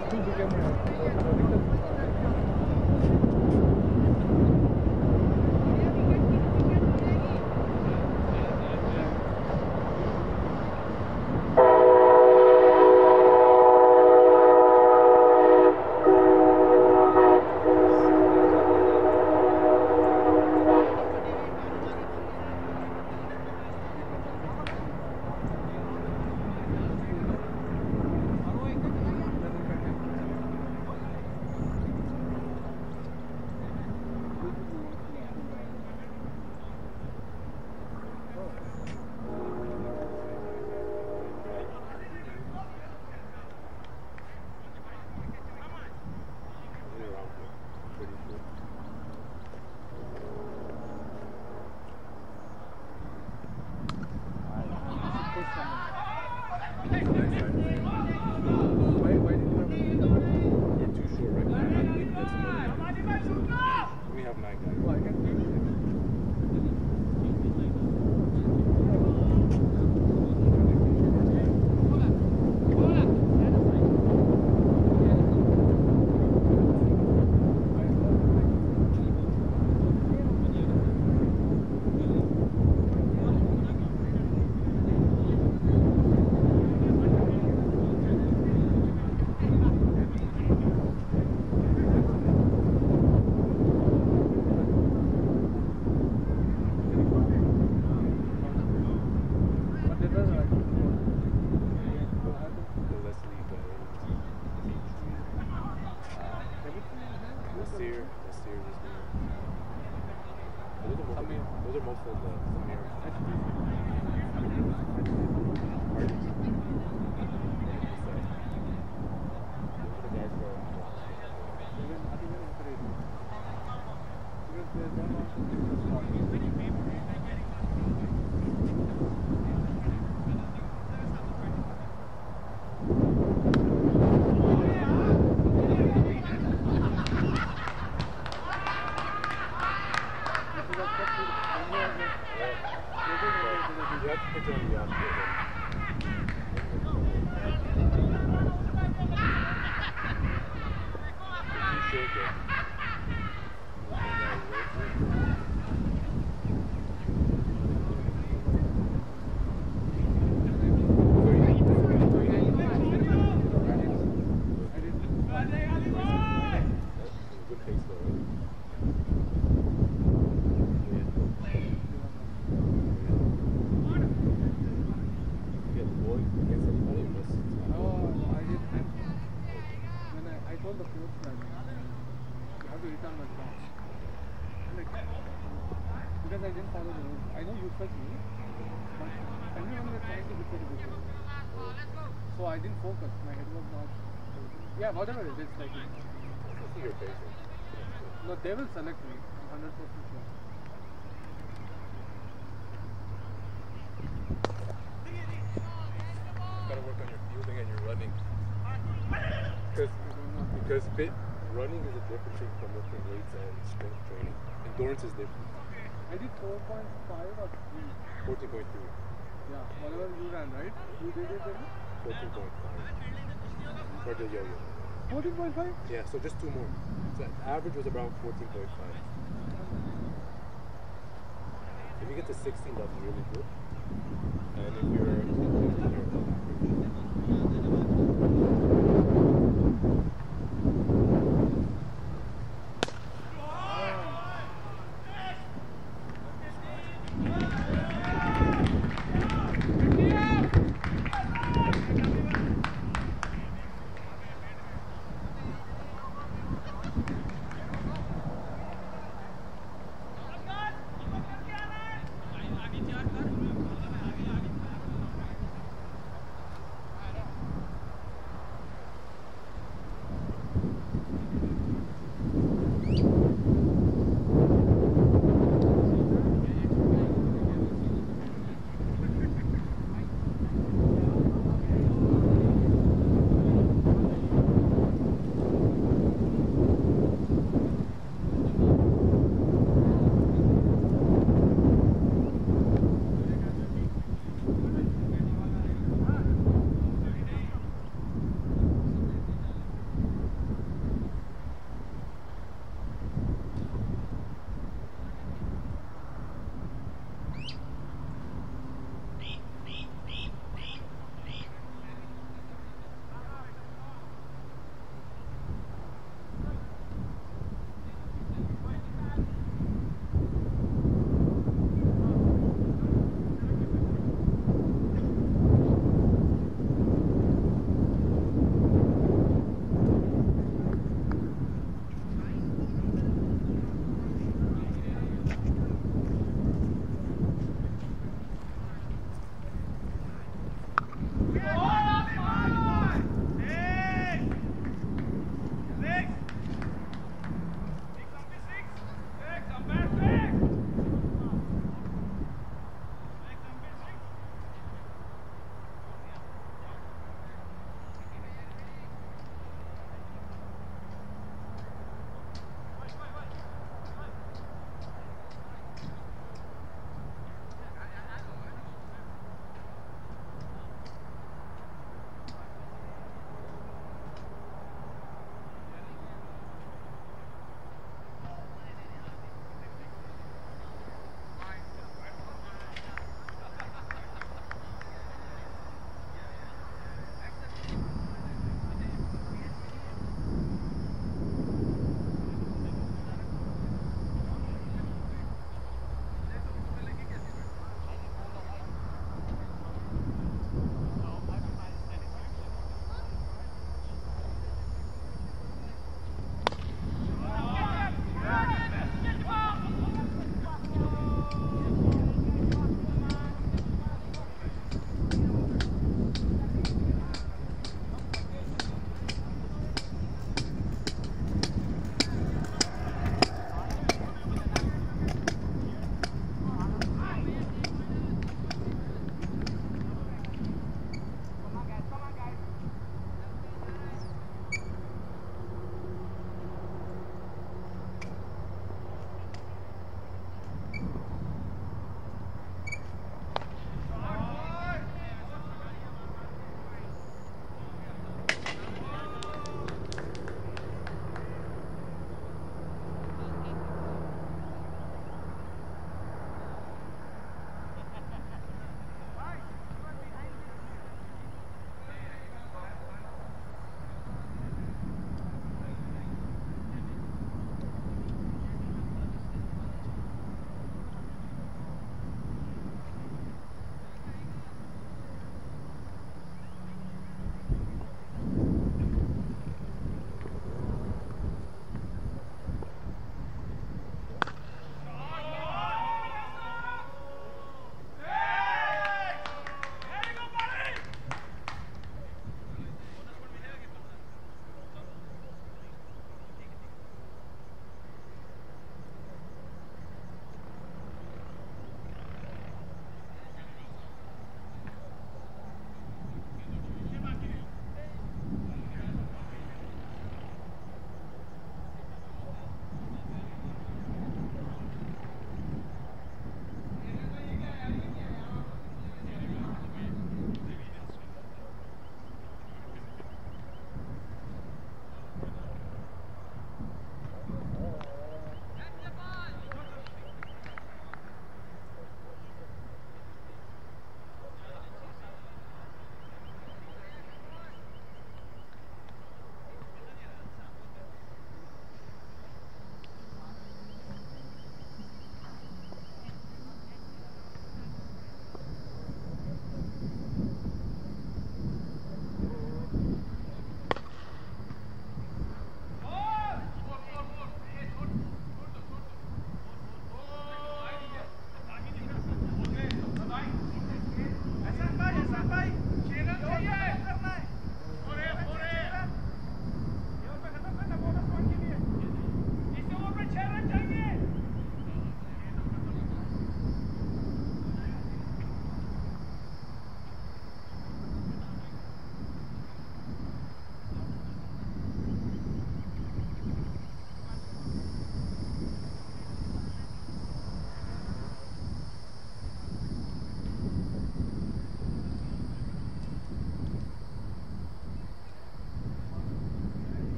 [SPEAKER 4] I didn't focus. My head was not. Yeah, whatever it is, like,
[SPEAKER 9] see your face.
[SPEAKER 4] no, they will select me. I'm 100% sure.
[SPEAKER 9] gotta work on your fielding and your running. Because because fit running is a different thing from lifting weights and strength training. Endurance is different.
[SPEAKER 4] I did 4.5 14.5?
[SPEAKER 9] Yeah, so just two more. So average was around fourteen point five. If you get to sixteen, that's really good.